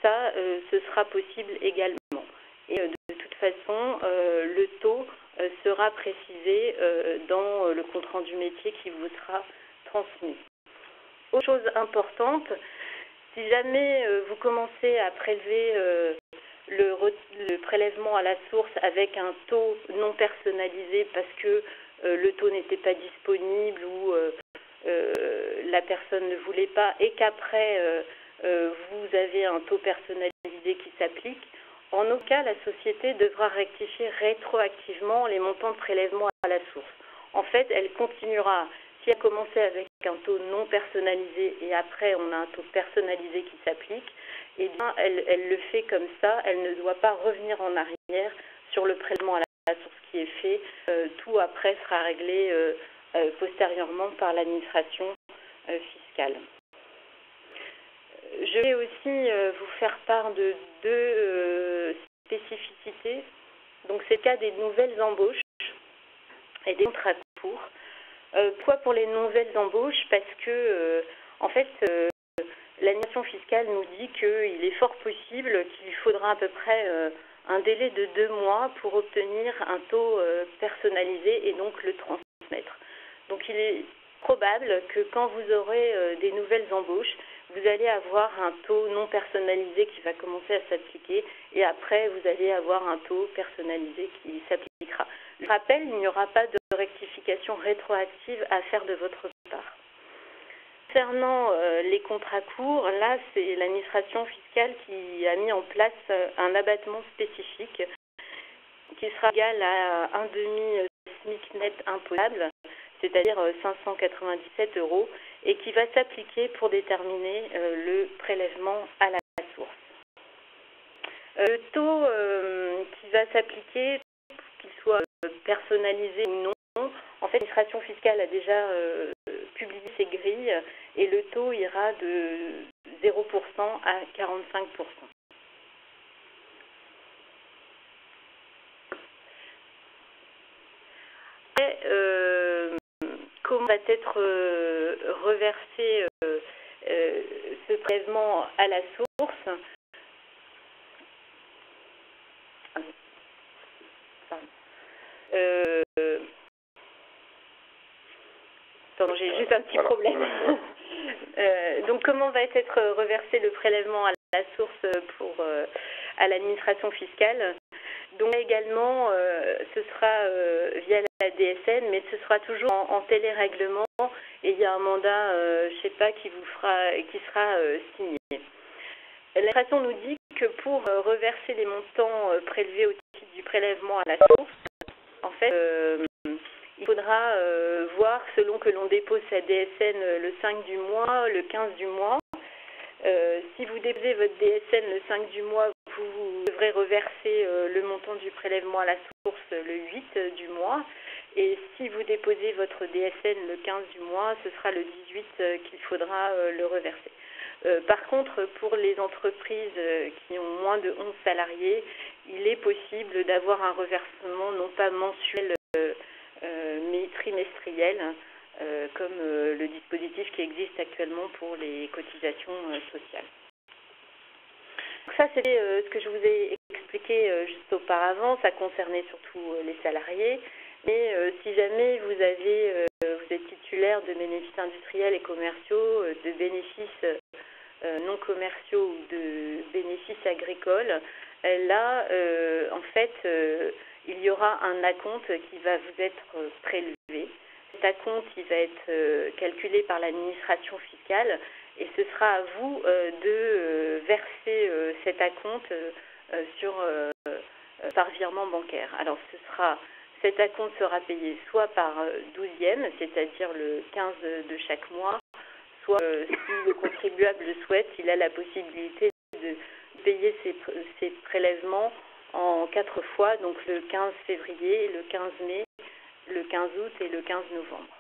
ça, ce sera possible également. Et de toute façon, le taux sera précisé dans le compte-rendu métier qui vous sera transmis. Autre chose importante, si jamais vous commencez à prélever le, le, prélèvement à la source avec un taux non personnalisé parce que le taux n'était pas disponible ou la personne ne voulait pas et qu'après euh, vous avez un taux personnalisé qui s'applique, en aucun cas la société devra rectifier rétroactivement les montants de prélèvement à la source. En fait, elle continuera, elle a commencé avec un taux non personnalisé et après on a un taux personnalisé qui s'applique, eh bien elle, le fait comme ça, elle ne doit pas revenir en arrière sur le prélèvement à la source qui est fait. Euh, tout après sera réglé euh, postérieurement par l'administration fiscale. Je vais aussi euh, vous faire part de deux euh, spécificités. Donc, c'est le cas des nouvelles embauches et des contrats courts. Euh, pourquoi pour les nouvelles embauches Parce que, en fait, l'administration fiscale nous dit qu'il est fort possible qu'il faudra à peu près un délai de deux mois pour obtenir un taux personnalisé et donc le transmettre. Donc, il est probable que quand vous aurez des nouvelles embauches, vous allez avoir un taux non personnalisé qui va commencer à s'appliquer et après vous allez avoir un taux personnalisé qui s'appliquera. Je rappelle, il n'y aura pas de rectification rétroactive à faire de votre part. Concernant euh, les contrats courts, là c'est l'administration fiscale qui a mis en place euh, un abattement spécifique qui sera égal à un demi SMIC net imposable, c'est-à-dire 597 euh, euros et qui va s'appliquer pour déterminer euh, le prélèvement à la source. Euh, le taux euh, qui va s'appliquer, personnalisé ou non, en fait, l'administration fiscale a déjà publié ses grilles et le taux ira de 0% à 45%. Et, comment va être euh, reversé euh, euh, ce prélèvement à la source? Petit problème. donc, comment va être reversé le prélèvement à la source pour à l'administration fiscale? Donc également, euh, ce sera euh, via la DSN, mais ce sera toujours en, télérèglement et il y a un mandat, euh, je sais pas, qui vous fera, qui sera signé. L'administration nous dit que pour reverser les montants prélevés au titre du prélèvement à la source, en fait, il faudra voir selon que l'on dépose sa DSN le 5 du mois, le 15 du mois. si vous déposez votre DSN le 5 du mois, vous devrez reverser euh, le montant du prélèvement à la source le 8 du mois. Et si vous déposez votre DSN le 15 du mois, ce sera le 18 euh, qu'il faudra euh, le reverser. par contre, pour les entreprises qui ont moins de 11 salariés, il est possible d'avoir un reversement non pas mensuel mais trimestriel, comme le dispositif qui existe actuellement pour les cotisations sociales ça, c'était euh, ce que je vous ai expliqué euh, juste auparavant. Ça concernait surtout euh, les salariés. Mais si jamais vous avez, vous êtes titulaire de bénéfices industriels et commerciaux, de bénéfices non commerciaux ou de bénéfices agricoles, là, en fait, il y aura un acompte qui va vous être prélevé. Cet acompte, il va être calculé par l'administration fiscale et ce sera à vous euh, de euh, verser euh, cet acompte sur, par virement bancaire. Alors ce sera cet acompte sera payé soit par douzième, c'est-à-dire le 15 de chaque mois, soit si le contribuable le souhaite, il a la possibilité de payer ses, ses prélèvements en quatre fois, donc le 15 février, le 15 mai, le 15 août et le 15 novembre.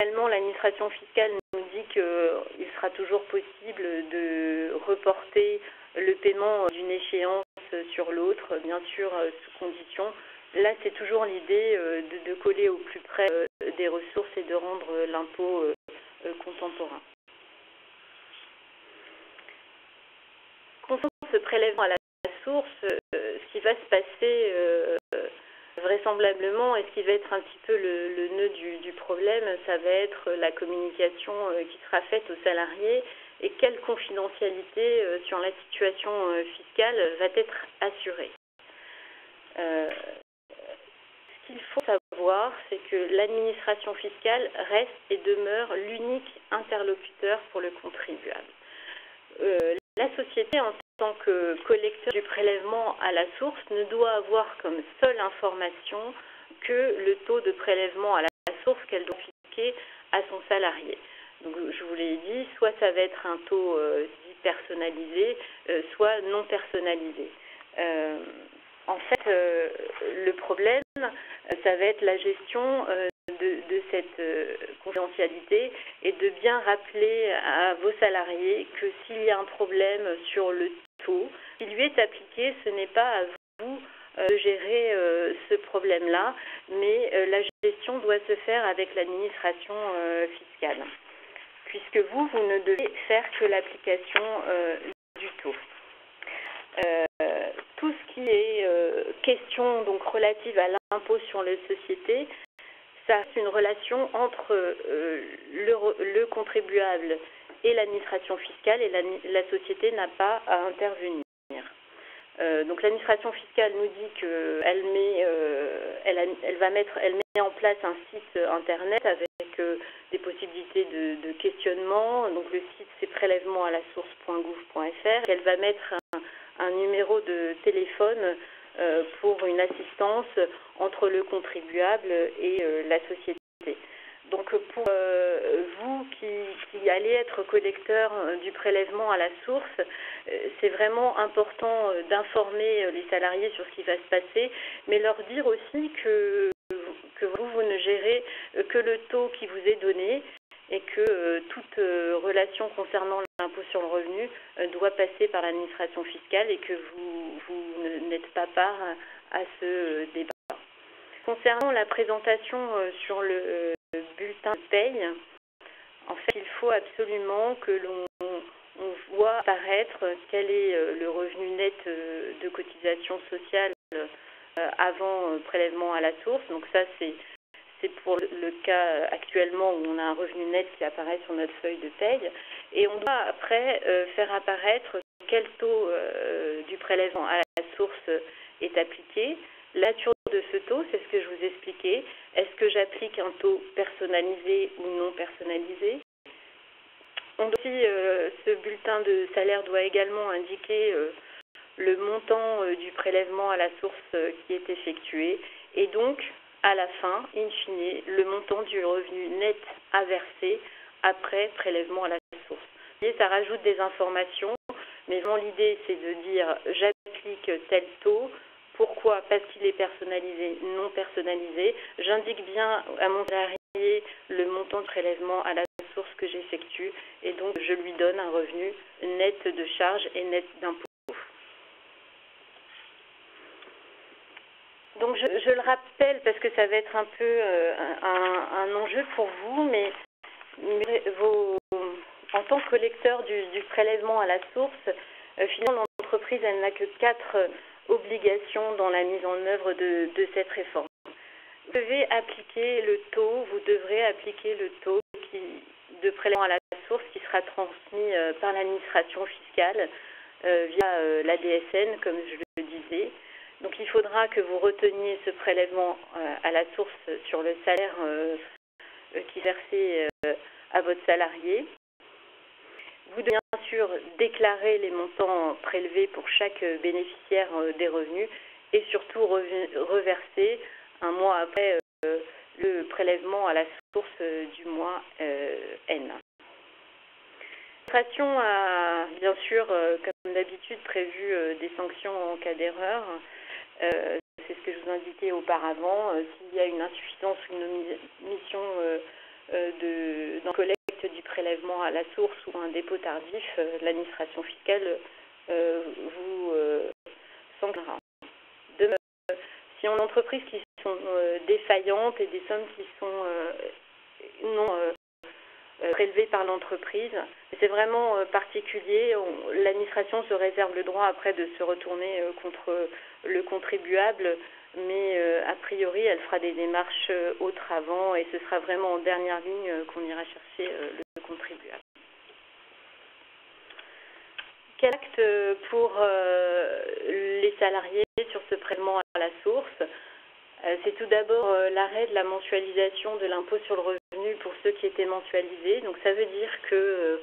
Également, l'administration fiscale nous dit qu'il sera toujours possible de reporter le paiement d'une échéance sur l'autre, bien sûr sous condition. Là, c'est toujours l'idée euh, de, coller au plus près euh, des ressources et de rendre l'impôt euh, contemporain. Concernant ce prélèvement à la source, ce qui va se passer vraisemblablement, et ce qui va être un petit peu le, nœud du, problème, ça va être la communication qui sera faite aux salariés et quelle confidentialité sur la situation fiscale va être assurée. Qu'il faut savoir, c'est que l'administration fiscale reste et demeure l'unique interlocuteur pour le contribuable. la société, en tant que collecteur du prélèvement à la source ne doit avoir comme seule information que le taux de prélèvement à la source qu'elle doit appliquer à son salarié. Donc, je vous l'ai dit, soit ça va être un taux euh, dit personnalisé, euh, soit non personnalisé. Euh, en fait, le problème, ça va être la gestion de, cette euh, confidentialité et de bien rappeler à vos salariés que s'il y a un problème sur le taux qui lui est appliqué, ce n'est pas à vous euh, de gérer euh, ce problème-là, mais la gestion doit se faire avec l'administration fiscale, puisque vous, vous ne devez faire que l'application du taux. Tout ce qui est question donc relative à l'impôt sur les sociétés ça, c'est une relation entre euh, le, contribuable et l'administration fiscale et la, société n'a pas à intervenir. Euh, donc l'administration fiscale nous dit qu'elle met, euh, elle, va mettre, elle met en place un site internet avec des possibilités de, questionnement. Donc le site c'est prélèvement à la source.gouv.fr. Elle va mettre un numéro de téléphone euh, pour une assistance entre le contribuable et euh, la société. Donc pour euh, vous qui, allez être collecteur du prélèvement à la source, c'est vraiment important d'informer les salariés sur ce qui va se passer, mais leur dire aussi que, que vous, vous ne gérez que le taux qui vous est donné et que toute relation concernant l'impôt sur le revenu doit passer par l'administration fiscale et que vous, vous n'êtes pas part à ce euh, débat. Concernant la présentation euh, sur le euh, bulletin de paye, en fait, il faut absolument que l'on voit apparaître quel est le revenu net de cotisation sociale avant prélèvement à la source. Donc ça, c'est c'est pour le cas actuellement où on a un revenu net qui apparaît sur notre feuille de paye. Et on doit après faire apparaître quel taux du prélèvement à la source est appliqué. La nature de ce taux, c'est ce que je vous expliquais. Est-ce que j'applique un taux personnalisé ou non personnalisé? Aussi, euh, ce bulletin de salaire doit également indiquer euh, le montant euh, du prélèvement à la source qui est effectué et donc, à la fin, in fine, le montant du revenu net à verser après prélèvement à la source. Et ça rajoute des informations mais l'idée, c'est de dire j'applique tel taux. Pourquoi? Parce qu'il est personnalisé, non personnalisé. J'indique bien à mon salarié le montant de prélèvement à la source que j'effectue et donc je lui donne un revenu net de charge et net d'impôt. Donc je, le rappelle parce que ça va être un peu euh, un, enjeu pour vous, mais vos, en tant que collecteur du, prélèvement à la source, euh, finalement, l'entreprise n'a que quatre euh, obligations dans la mise en œuvre de, cette réforme. Vous devez appliquer le taux, vous devrez appliquer le taux de prélèvement à la source qui sera transmis par l'administration fiscale via la DSN, comme je le disais. Donc il faudra que vous reteniez ce prélèvement à la source sur le salaire qui est versé à votre salarié. Vous devez bien sûr déclarer les montants prélevés pour chaque bénéficiaire euh, des revenus et surtout reverser un mois après euh, le prélèvement à la source euh, du mois N. L'administration a bien sûr, comme d'habitude, prévu des sanctions en cas d'erreur. C'est ce que je vous indiquais auparavant. S'il y a une insuffisance ou une omission de, dans le du prélèvement à la source ou un dépôt tardif, euh, l'administration fiscale euh, vous euh, sanctionnera. si on a entreprises qui sont défaillantes et des sommes qui sont non prélevés par l'entreprise. C'est vraiment particulier. L'administration se réserve le droit après de se retourner contre le contribuable, mais a priori, elle fera des démarches autres avant et ce sera vraiment en dernière ligne qu'on ira chercher le contribuable. Quel acte pour les salariés sur ce prélèvement à la source? euh, c'est tout d'abord euh, l'arrêt de la mensualisation de l'impôt sur le revenu pour ceux qui étaient mensualisés. Donc ça veut dire que euh,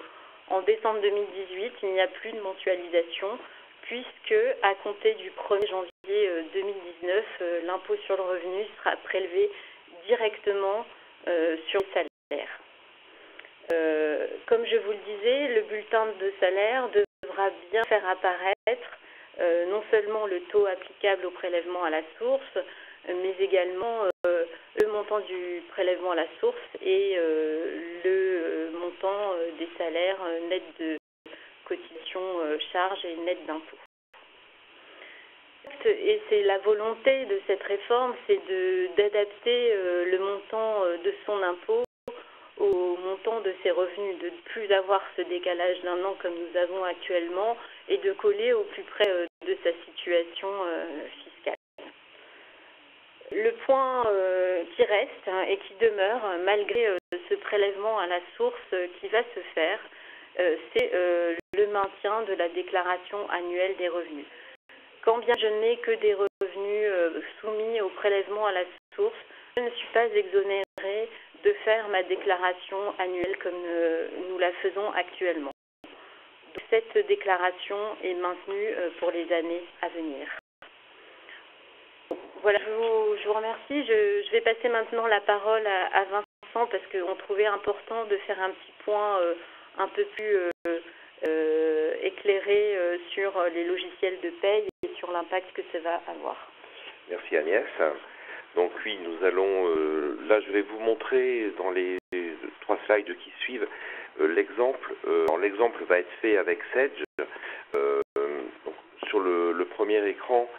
en décembre 2018, il n'y a plus de mensualisation puisque à compter du 1er janvier 2019, l'impôt sur le revenu sera prélevé directement sur le salaire. comme je vous le disais, le bulletin de salaire devra bien faire apparaître non seulement le taux applicable au prélèvement à la source, mais également euh, le montant du prélèvement à la source et euh, le euh, montant des salaires nets de cotisation charges et net d'impôts. Et c'est la volonté de cette réforme, c'est d'adapter le montant de son impôt au montant de ses revenus, de ne plus avoir ce décalage d'un an comme nous avons actuellement et de coller au plus près de sa situation fiscale. Le point euh, qui reste hein, et qui demeure, malgré euh, ce prélèvement à la source euh, qui va se faire, c'est le maintien de la déclaration annuelle des revenus. Quand bien je n'ai que des revenus soumis au prélèvement à la source, je ne suis pas exonérée de faire ma déclaration annuelle comme nous la faisons actuellement. cette déclaration est maintenue pour les années à venir. Voilà, je vous, remercie. Je, vais passer maintenant la parole à, Vincent parce qu'on trouvait important de faire un petit point euh, un peu plus euh, euh, éclairé sur les logiciels de paye et sur l'impact que ça va avoir. Merci Agnès. Donc oui, nous allons, là je vais vous montrer dans les trois slides qui suivent l'exemple. l'exemple va être fait avec Sedge. sur le, premier écran,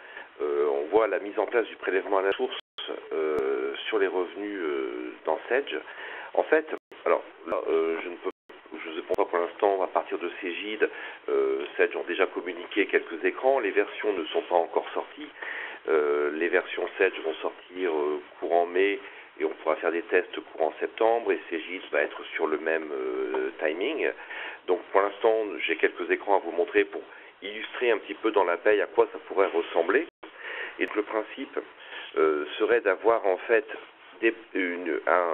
on voit la mise en place du prélèvement à la source euh, sur les revenus euh, dans Sedge. En fait, alors je ne peux je ne sais pas pour l'instant, à partir de euh, Sedge ont déjà communiqué quelques écrans. Les versions ne sont pas encore sorties. les versions Sedge vont sortir courant mai et on pourra faire des tests courant septembre. Et Cégide va être sur le même timing. Donc pour l'instant, j'ai quelques écrans à vous montrer pour illustrer un petit peu dans la paye à quoi ça pourrait ressembler. Et le principe euh, serait d'avoir en fait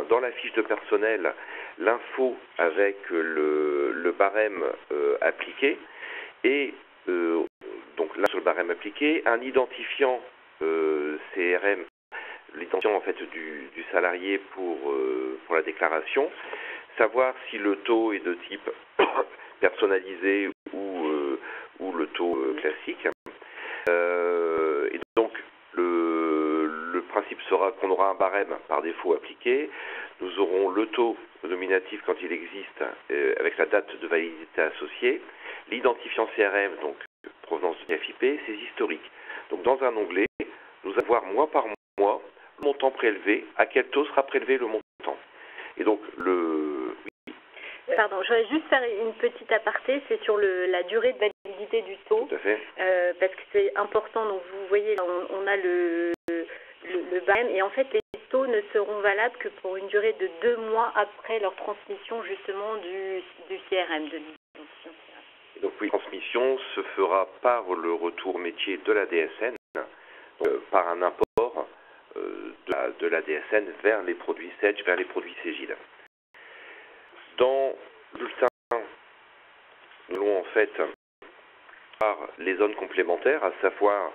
dans la fiche de personnel l'info avec le, barème euh, appliqué et euh, donc là sur le barème appliqué un identifiant CRM l'identifiant en fait du, salarié pour, pour la déclaration savoir si le taux est de type personnalisé ou, ou le taux classique principe sera qu'on aura un barème par défaut appliqué. Nous aurons le taux nominatif quand il existe euh, avec la date de validité associée, l'identifiant CRM, donc provenance FIP, ses historiques. Donc dans un onglet, nous allons voir mois par mois le montant prélevé, à quel taux sera prélevé le montant. Et donc le Pardon, je voudrais juste faire une petite aparté, c'est sur le, la durée de validité du taux. Tout à fait. Euh, parce que c'est important, donc vous voyez, on a le, le, barème. Et en fait, les taux ne seront valables que pour une durée de deux mois après leur transmission justement du, du CRM, de donc oui, la transmission se fera par le retour métier de la DSN, euh, par un import euh, de, la, DSN vers les produits Sedge, vers les produits Cégide. Dans le bulletin, nous allons en fait par les zones complémentaires, à savoir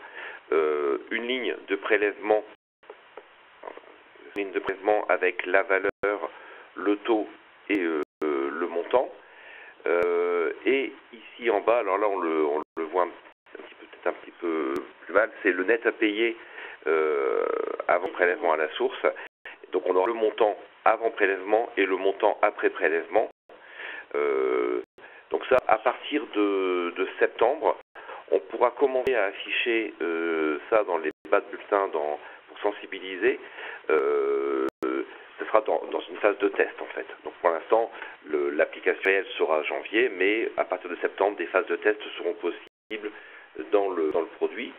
euh, une ligne de prélèvement ligne de prélèvement avec la valeur, le taux et euh, le montant. Euh, et ici en bas, alors là on le, voit un petit peu, un petit peu plus mal, c'est le net à payer avant prélèvement à la source. Donc on aura le montant avant prélèvement et le montant après prélèvement. Donc ça, à partir de, septembre, on pourra commencer à afficher ça dans les bas de bulletins dans, pour sensibiliser. Euh, ce sera dans, une phase de test en fait. Donc pour l'instant, l'application réelle sera janvier, mais à partir de septembre, des phases de test seront possibles dans le, produit.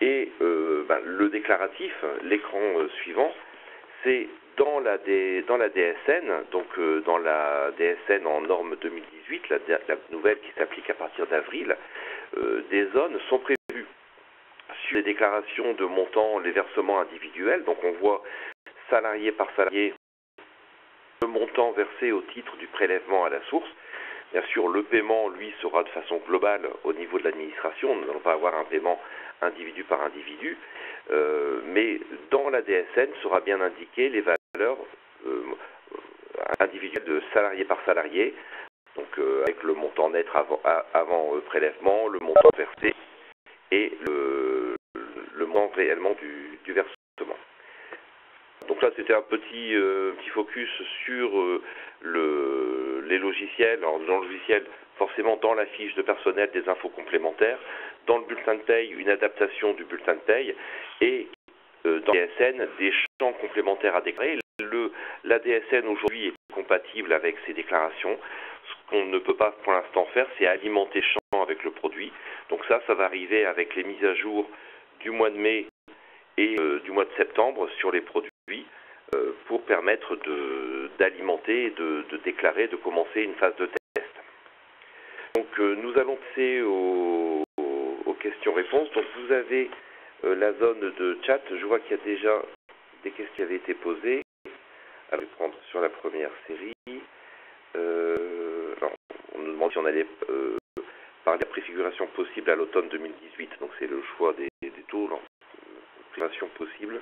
Et euh, ben, le déclaratif, l'écran euh, suivant, c'est dans la, DSN, donc euh, dans la DSN en norme 2018, la, la nouvelle qui s'applique à partir d'avril, des zones sont prévues sur les déclarations de montant, les versements individuels. Donc on voit salarié par salarié le montant versé au titre du prélèvement à la source. Bien sûr, le paiement, lui, sera de façon globale au niveau de l'administration. Nous n'allons pas avoir un paiement individu par individu. Euh, mais dans la DSN sera bien indiqué les valeurs euh, individuelles de salarié par salarié, donc euh, avec le montant net avant, avant prélèvement, le montant versé et le, montant réellement du, versement. Donc là, c'était un petit, petit focus sur le, les logiciels. Alors, dans le logiciel, forcément, dans la fiche de personnel, des infos complémentaires dans le bulletin de paye une adaptation du bulletin de paye et euh, dans DSN des champs complémentaires à déclarer. Le, la DSN aujourd'hui est compatible avec ces déclarations. Ce qu'on ne peut pas pour l'instant faire, c'est alimenter champs avec le produit. Donc ça, ça va arriver avec les mises à jour du mois de mai et euh, du mois de septembre sur les produits euh, pour permettre d'alimenter, de, de, déclarer, de commencer une phase de test. Donc euh, nous allons passer au questions-réponses. Donc vous avez la zone de chat. Je vois qu'il y a déjà des questions qui avaient été posées. Alors, je vais prendre sur la première série. Euh, alors, on nous demande si on allait euh, parler de la préfiguration possible à l'automne 2018. Donc c'est le choix des, taux, la préfiguration possible.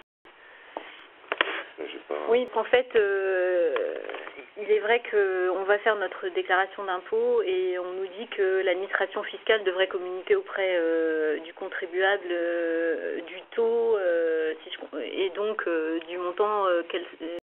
Oui, en fait, il est vrai qu'on va faire notre déclaration d'impôt et on nous dit que l'administration fiscale devrait communiquer auprès euh, du contribuable euh, du taux euh, et donc du montant prélèvement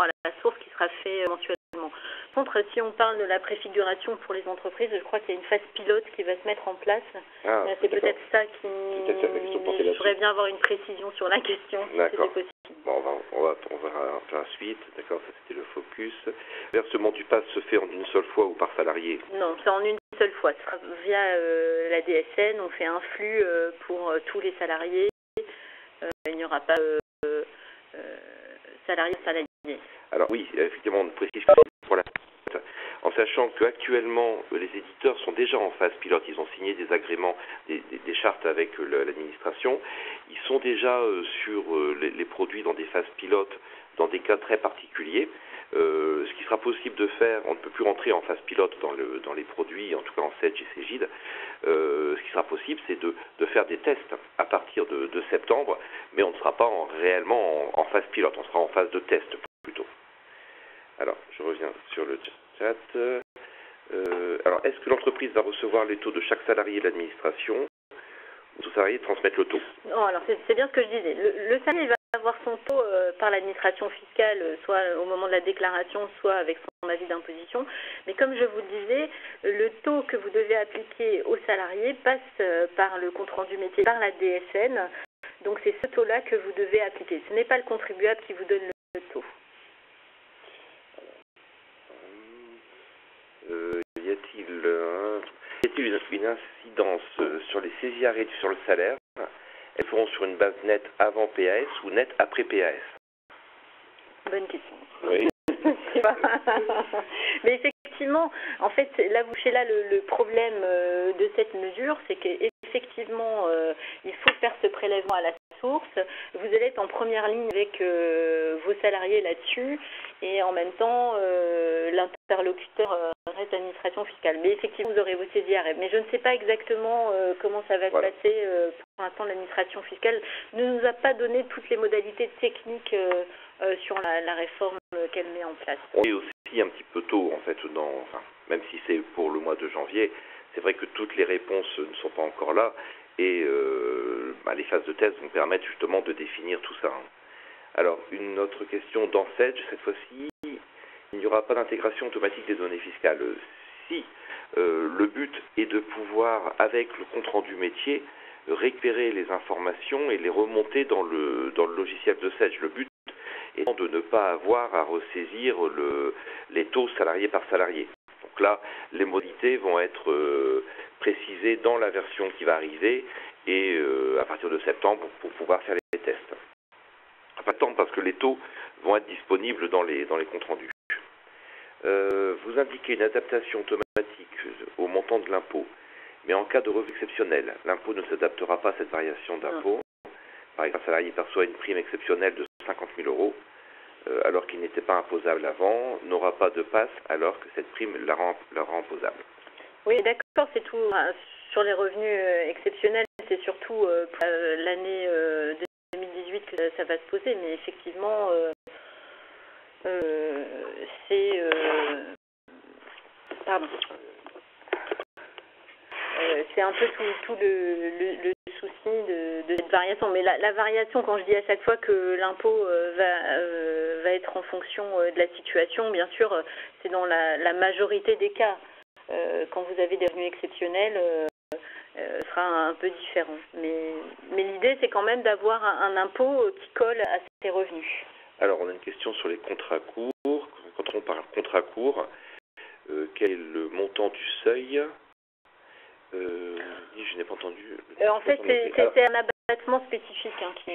à la source qui sera fait mensuellement. Par contre, si on parle de la préfiguration pour les entreprises, je crois qu'il y a une phase pilote qui va se mettre en place. Ah, c'est peut-être ça qui. Je voudrais bien avoir une précision sur la question, si possible. Bon, on va, on va, on verra la suite. D'accord, ça c'était le focus. Versement du pass se fait en une seule fois ou par salarié Non, c'est en une seule fois. Via euh, la DSN, on fait un flux euh, pour euh, tous les salariés. il n'y aura pas salarié salarié. Alors oui, effectivement, on précise que pour la en sachant qu'actuellement, les éditeurs sont déjà en phase pilote. Ils ont signé des agréments, des, chartes avec l'administration. Ils sont déjà sur les, les, produits dans des phases pilotes, dans des cas très particuliers. Euh, ce qui sera possible de faire, on ne peut plus rentrer en phase pilote dans, le, dans les produits, en tout cas en Sedge et Cégide. Euh, ce qui sera possible, c'est de, faire des tests à partir de, septembre, mais on ne sera pas en, réellement en, en, phase pilote, on sera en phase de test plutôt. Alors, je reviens sur le chat. Euh, alors, est-ce que l'entreprise va recevoir les taux de chaque salarié de l'administration ou tout salarié transmettre le taux? Non, alors c'est bien ce que je disais. Le, le salarié va avoir son taux euh, par l'administration fiscale, euh, soit au moment de la déclaration, soit avec son avis d'imposition. Mais comme je vous le disais, le taux que vous devez appliquer aux salariés passe par le compte-rendu métier, par la DSN. Donc c'est ce taux-là que vous devez appliquer. Ce n'est pas le contribuable qui vous donne le taux. y a-t-il une, incidence sur les saisies arrêtées sur le salaire elles feront sur une base nette avant PAS ou nette après PAS Bonne question. Oui. Mais effectivement, en fait, là, vous là le, le problème euh, de cette mesure, c'est qu'effectivement, euh, il faut faire ce prélèvement à la source. Vous allez être en première ligne avec euh, vos salariés là-dessus et en même temps, euh, l'interlocuteur reste administration fiscale. Mais effectivement, vous aurez vos saisies Mais je ne sais pas exactement euh, comment ça va se passer. Euh, pour l'instant, l'administration fiscale ne nous a pas donné toutes les modalités techniques sur la, la réforme qu'elle met en place. On est aussi un petit peu tôt, en fait, dans, enfin, même si c'est pour le mois de janvier, c'est vrai que toutes les réponses ne sont pas encore là et euh, bah, les phases de test vont permettre justement de définir tout ça. Hein. Alors, une autre question dans Sedge, cette fois-ci, il n'y aura pas d'intégration automatique des données fiscales. Si euh, le but est de pouvoir, avec le compte-rendu métier, récupérer les informations et les remonter dans le, dans le logiciel de Sedge. Le but et de ne pas avoir à ressaisir le, les taux salariés par salarié. Donc là, les modalités vont être euh, précisées dans la version qui va arriver et euh, à partir de septembre pour pouvoir faire les tests. Pas attendre parce que les taux vont être disponibles dans les, dans les comptes rendus. Euh, vous indiquez une adaptation automatique au montant de l'impôt, mais en cas de revenu exceptionnel, l'impôt ne s'adaptera pas à cette variation d'impôt. Par exemple, un salarié perçoit une prime exceptionnelle de 50 000 euros, alors qu'il n'était pas imposable avant, n'aura pas de passe alors que cette prime la rend, la rend imposable. Oui, d'accord, c'est tout. Sur les revenus euh, exceptionnels, c'est surtout pour l'année 2018 que ça va se poser, mais effectivement, c'est un peu tout, le, le, de, cette variation. Mais la, variation, quand je dis à chaque fois que l'impôt va, va être en fonction de la situation, bien sûr, c'est dans la, majorité des cas. quand vous avez des revenus exceptionnels, euh, sera un peu différent. Mais, mais l'idée, c'est quand même d'avoir un, impôt qui colle à ces revenus. Alors, on a une question sur les contrats courts. Quand on parle contrat court, euh, quel est le montant du seuil euh, Je n'ai pas entendu. Euh, en fait, c'est un abattement spécifique hein, qui,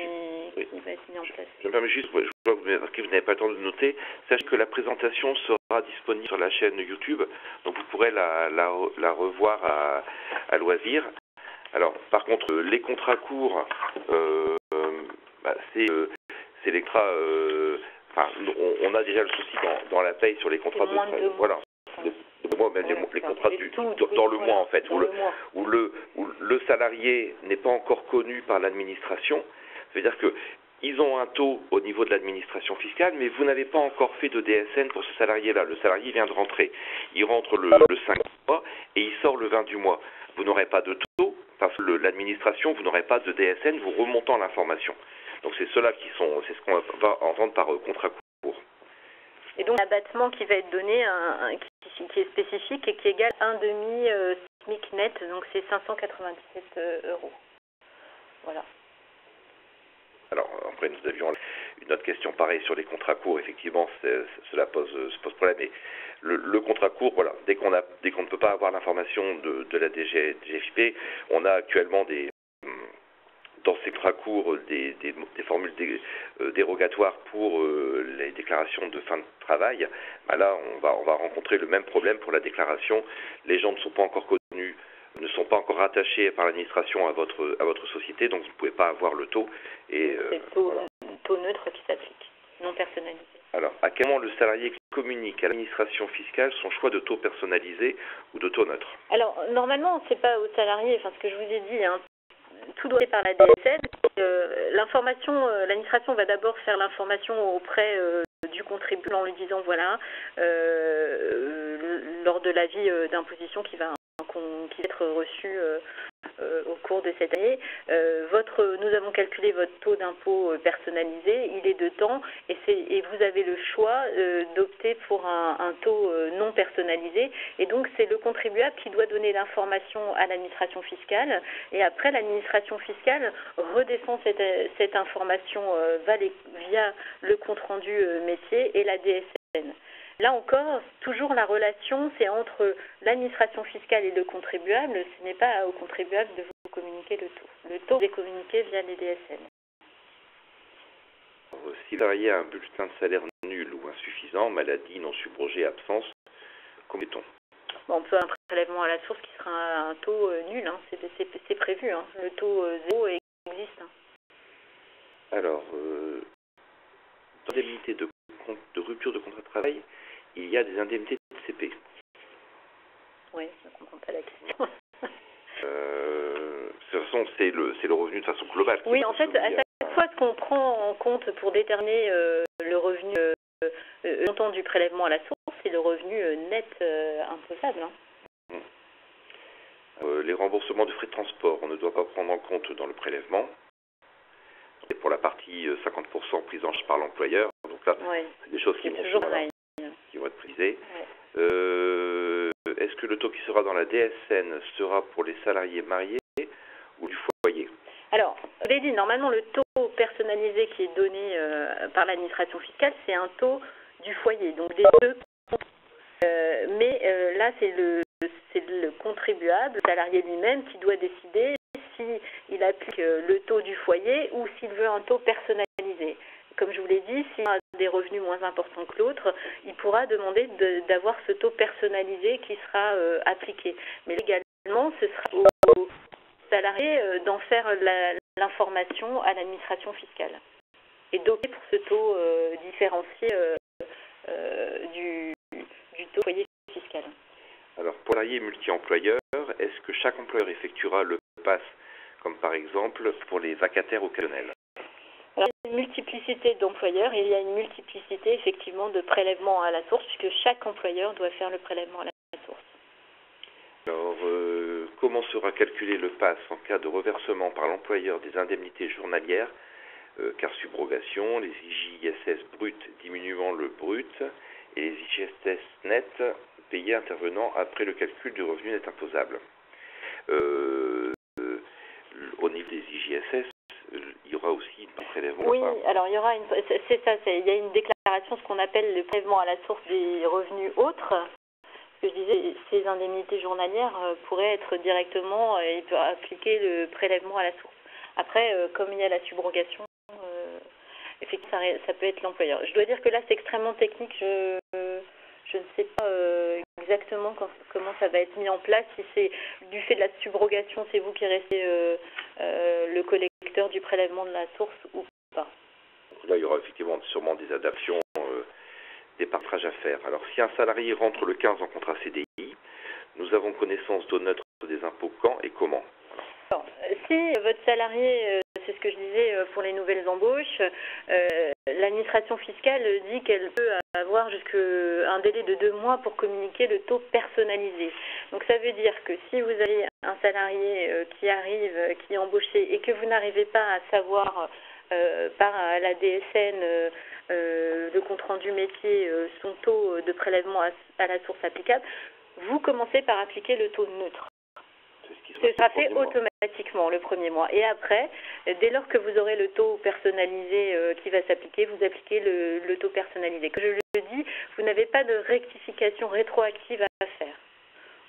oui. qui, va être mis en place. Je, je me permets juste, je vois que vous n'avez pas le temps de noter. Sachez que la présentation sera disponible sur la chaîne YouTube, donc vous pourrez la, la, la revoir à, à, loisir. Alors, par contre, les contrats courts, euh, bah, c'est euh, les contrats. Euh, enfin, on, on, a déjà le souci dans, dans la paye sur les contrats de, de voilà. De, de mois, même ouais, les, les contrats du, tout, dans, dans le mois en fait, où le, où le, où le salarié n'est pas encore connu par l'administration. C'est-à-dire que ils ont un taux au niveau de l'administration fiscale, mais vous n'avez pas encore fait de DSN pour ce salarié-là. Le salarié vient de rentrer. Il rentre le, le 5 mois et il sort le 20 du mois. Vous n'aurez pas de taux parce que l'administration, vous n'aurez pas de DSN vous remontant l'information. Donc c'est cela qui sont, c'est ce qu'on va entendre par euh, contrat. Et donc l'abattement qui va être donné, un, qui, est spécifique et qui égale un demi euh, net, donc c'est 597 euh, euros. Voilà. Alors après nous avions une autre question pareille sur les contrats courts. Effectivement, cela pose, pose problème. Mais le, contrat court, voilà, dès qu'on ne peut pas avoir l'information de, de, la DG, DGFIP, on a actuellement des dans ces contrats courts des, des, des formules dé, euh, dérogatoires pour euh, les déclarations de fin de travail. Ben là, on va, on va rencontrer le même problème pour la déclaration. Les gens ne sont pas encore connus ne sont pas encore rattachés par l'administration à votre à votre société, donc vous ne pouvez pas avoir le taux. Et c'est le taux, voilà. taux neutre qui s'applique, non personnalisé. Alors, à quel moment le salarié communique à l'administration fiscale son choix de taux personnalisé ou de taux neutre? Alors, normalement, c'est pas au salarié, enfin ce que je vous ai dit, hein, tout doit par la DSN. Euh, l'information, euh, l'administration va d'abord faire l'information auprès euh, du contribuable en lui disant voilà, lors de l'avis d'imposition qui va qui va être reçu euh, euh, au cours de cette année. Euh, votre, nous avons calculé votre taux d'impôt personnalisé, il est de temps et, et vous avez le choix d'opter pour un, un taux non personnalisé. Et donc c'est le contribuable qui doit donner l'information à l'administration fiscale et après l'administration fiscale redescend cette, cette information via le compte rendu métier et la DSN. Là encore, toujours la relation, c'est entre l'administration fiscale et le contribuable. Ce n'est pas au contribuable de vous communiquer le taux. Le taux est communiqué via les DSN. Si le salarié a un bulletin de salaire nul ou insuffisant, maladie, non subrogée, absence, comment est-on bon, On peut un prélèvement à la source qui sera un taux euh, nul, hein. c'est prévu. Hein. Le taux euh, zéro existe. Hein. Alors, euh, de, de rupture de contrat de travail, il y a des indemnités de CP. Oui, je ne comprends pas la question. euh, de toute façon, c'est le, le revenu de façon globale. Oui, en fait, à chaque fois, ce qu'on prend en compte pour déterminer euh, le revenu euh, montant du prélèvement à la source, c'est le revenu net imposable. Hein. Les remboursements de frais de transport, on ne doit pas prendre en compte dans le prélèvement. Et pour la partie 50% prise en charge par l'employeur, donc là, c'est des choses qui vont toujours pareil Euh, Est-ce que le taux qui sera dans la DSN sera pour les salariés mariés ou du foyer? Alors, dit, normalement le taux personnalisé qui est donné par l'administration fiscale, c'est un taux du foyer, donc des deux. mais là, c'est le, le contribuable, le salarié lui-même, qui doit décider s'il applique le taux du foyer ou s'il veut un taux personnalisé comme je vous l'ai dit, s'il a des revenus moins importants que l'autre, il pourra demander d'avoir ce taux personnalisé qui sera euh, appliqué. Mais également, ce sera aux salariés euh, d'en faire l'information à l'administration fiscale et d'opter pour ce taux euh, différencié du, taux foyer fiscal. Alors, pour salariés multi-employeurs, est-ce que chaque employeur effectuera le pass, comme par exemple pour les vacataires occasionnels? Il y a une multiplicité d'employeurs il y a une multiplicité effectivement de prélèvements à la source puisque chaque employeur doit faire le prélèvement à la source. Alors, euh, comment sera calculé le PAS en cas de reversement par l'employeur des indemnités journalières euh, car subrogation, les IJSS bruts diminuant le brut et les IJSS net payés intervenant après le calcul du revenu net imposable. Euh, au niveau des IJSS, aura aussi un prélèvement Oui, alors il y aura une, c'est ça, il y a une déclaration, ce qu'on appelle le prélèvement à la source des revenus autres. Ce que je disais, ces indemnités journalières euh, pourraient être directement, il peut appliquer le prélèvement à la source. Après, euh, comme il y a la subrogation, euh, effectivement, ça, peut être l'employeur. Je dois dire que là, c'est extrêmement technique. Je, je ne sais pas exactement comment ça va être mis en place. Si c'est du fait de la subrogation, c'est vous qui restez le collectif du prélèvement de la source ou pas. Là, il y aura effectivement sûrement des adaptations, euh, des partages à faire. Alors, si un salarié rentre le 15 en contrat CDI, nous avons connaissance de neutre des impôts quand et comment Si votre salarié, euh, c'est ce que je disais euh, pour les nouvelles embauches, l'administration fiscale dit qu'elle peut avoir jusqu'à un délai de deux mois pour communiquer le taux personnalisé. Donc ça veut dire que si vous avez un salarié euh, qui arrive, euh, qui est embauché et que vous n'arrivez pas à savoir euh, par la DSN le compte rendu métier son taux de prélèvement à, la source applicable, vous commencez par appliquer le taux neutre. Ce sera fait automatiquement le premier mois. Et après, dès lors que vous aurez le taux personnalisé qui va s'appliquer, vous appliquez le, le, taux personnalisé. Comme je le dis, vous n'avez pas de rectification rétroactive à faire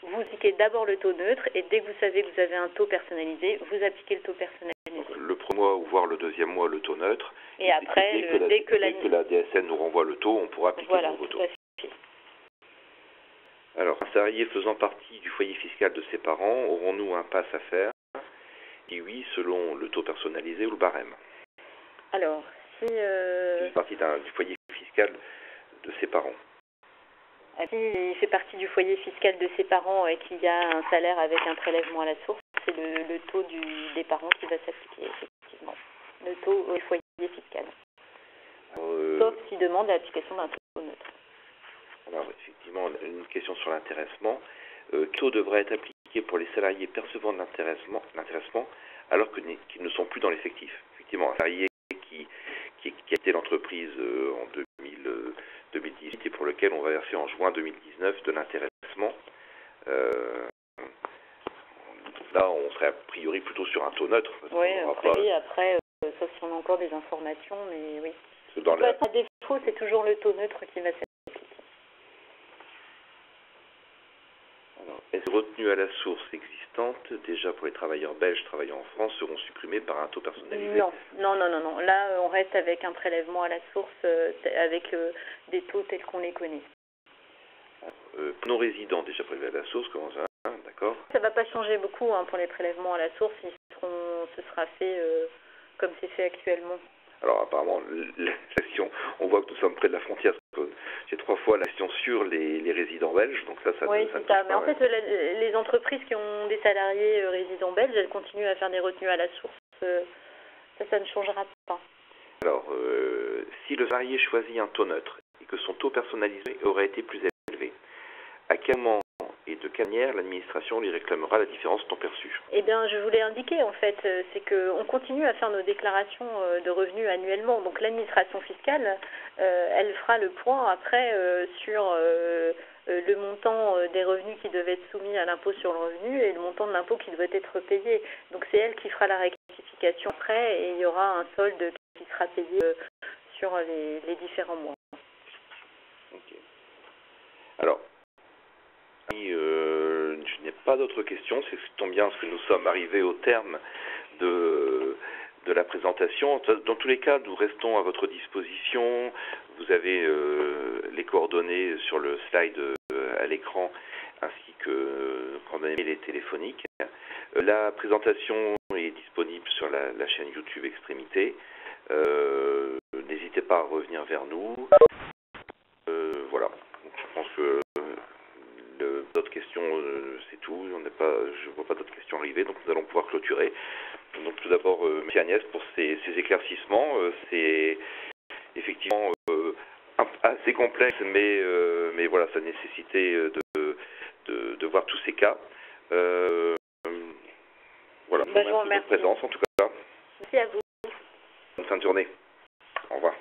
vous appliquez d'abord le taux neutre et dès que vous savez que vous avez un taux personnalisé, vous appliquez le taux personnalisé. le premier mois ou voire le deuxième mois, le taux neutre. Et, après, dès, que, la, DSN nous renvoie le taux, on pourra appliquer le nouveau taux. Alors, un salarié faisant partie du foyer fiscal de ses parents, aurons-nous un pass à faire? Et oui, selon le taux personnalisé ou le barème? Alors, si... Euh... fait partie du foyer fiscal de ses parents. S'il fait partie du foyer fiscal de ses parents et qu'il y a un salaire avec un prélèvement à la source, c'est le, taux du, des parents qui va s'appliquer, effectivement. Le taux du foyer fiscal. Euh, Sauf s'il demande l'application d'un taux neutre. Alors, effectivement, une question sur l'intéressement. Euh, quel taux devrait être appliqué pour les salariés percevant de l'intéressement alors qu'ils ne sont plus dans l'effectif? Effectivement, un salarié qui, qui, qui a été l'entreprise euh, en 2000 2018 et pour lequel on va verser en juin 2019 de l'intéressement. Euh, là, on serait a priori plutôt sur un taux neutre. Oui, après, après euh, sauf si on a encore des informations, mais oui. Dans la... défaut, c'est toujours le taux neutre qui va s'appliquer. Retenues à la source existantes, déjà pour les travailleurs belges travaillant en France, seront supprimées par un taux personnalisé Non, non, non, non, non. Là, euh, on reste avec un prélèvement à la source euh, avec euh, des taux tels qu'on les connaît. Euh, non résidents déjà prélevés à la source, comment ça hein, D'accord? Ça ne va pas changer beaucoup hein, pour les prélèvements à la source. Ils seront, ce sera fait comme c'est fait actuellement. Alors apparemment, la question, on voit que nous sommes près de la frontière. J'ai trois fois la question sur les, résidents belges, donc ça, ça. Oui, c'est ça. Mais en fait, les entreprises qui ont des salariés euh, résidents belges, elles continuent à faire des retenues à la source. Euh, ça, ça ne changera pas. Alors, euh, si le salarié choisit un taux neutre et que son taux personnalisé aurait été plus élevé, à quel moment et de quelle manière l'administration lui réclamera la différence non perçue Eh bien, je voulais indiquer en fait, euh, c'est qu'on continue à faire nos déclarations euh, de revenus annuellement. Donc l'administration fiscale, euh, elle fera le point après sur le montant des revenus qui devaient être soumis à l'impôt sur le revenu et le montant de l'impôt qui devait être payé. Donc c'est elle qui fera la rectification après et il y aura un solde qui sera payé sur les, les différents mois. Alors, euh, je n'ai pas d'autres questions. C'est tombe bien parce que nous sommes arrivés au terme de, la présentation. Dans tous les cas, nous restons à votre disposition. Vous avez euh, les coordonnées sur le slide euh, à l'écran ainsi que coordonnées téléphoniques. La présentation est disponible sur la, chaîne YouTube Extrémité. N'hésitez pas à revenir vers nous. Voilà. je pense que questions, c'est tout. On pas, je ne vois pas d'autres questions arriver, donc nous allons pouvoir clôturer. Donc tout d'abord, merci Agnès pour ces, ces éclaircissements. c'est effectivement assez complexe, mais, mais voilà, ça nécessitait de, de, de, voir tous ces cas. Euh, voilà, vous remercie. votre présence en tout cas. Merci à vous. Bonne fin de journée. Au revoir.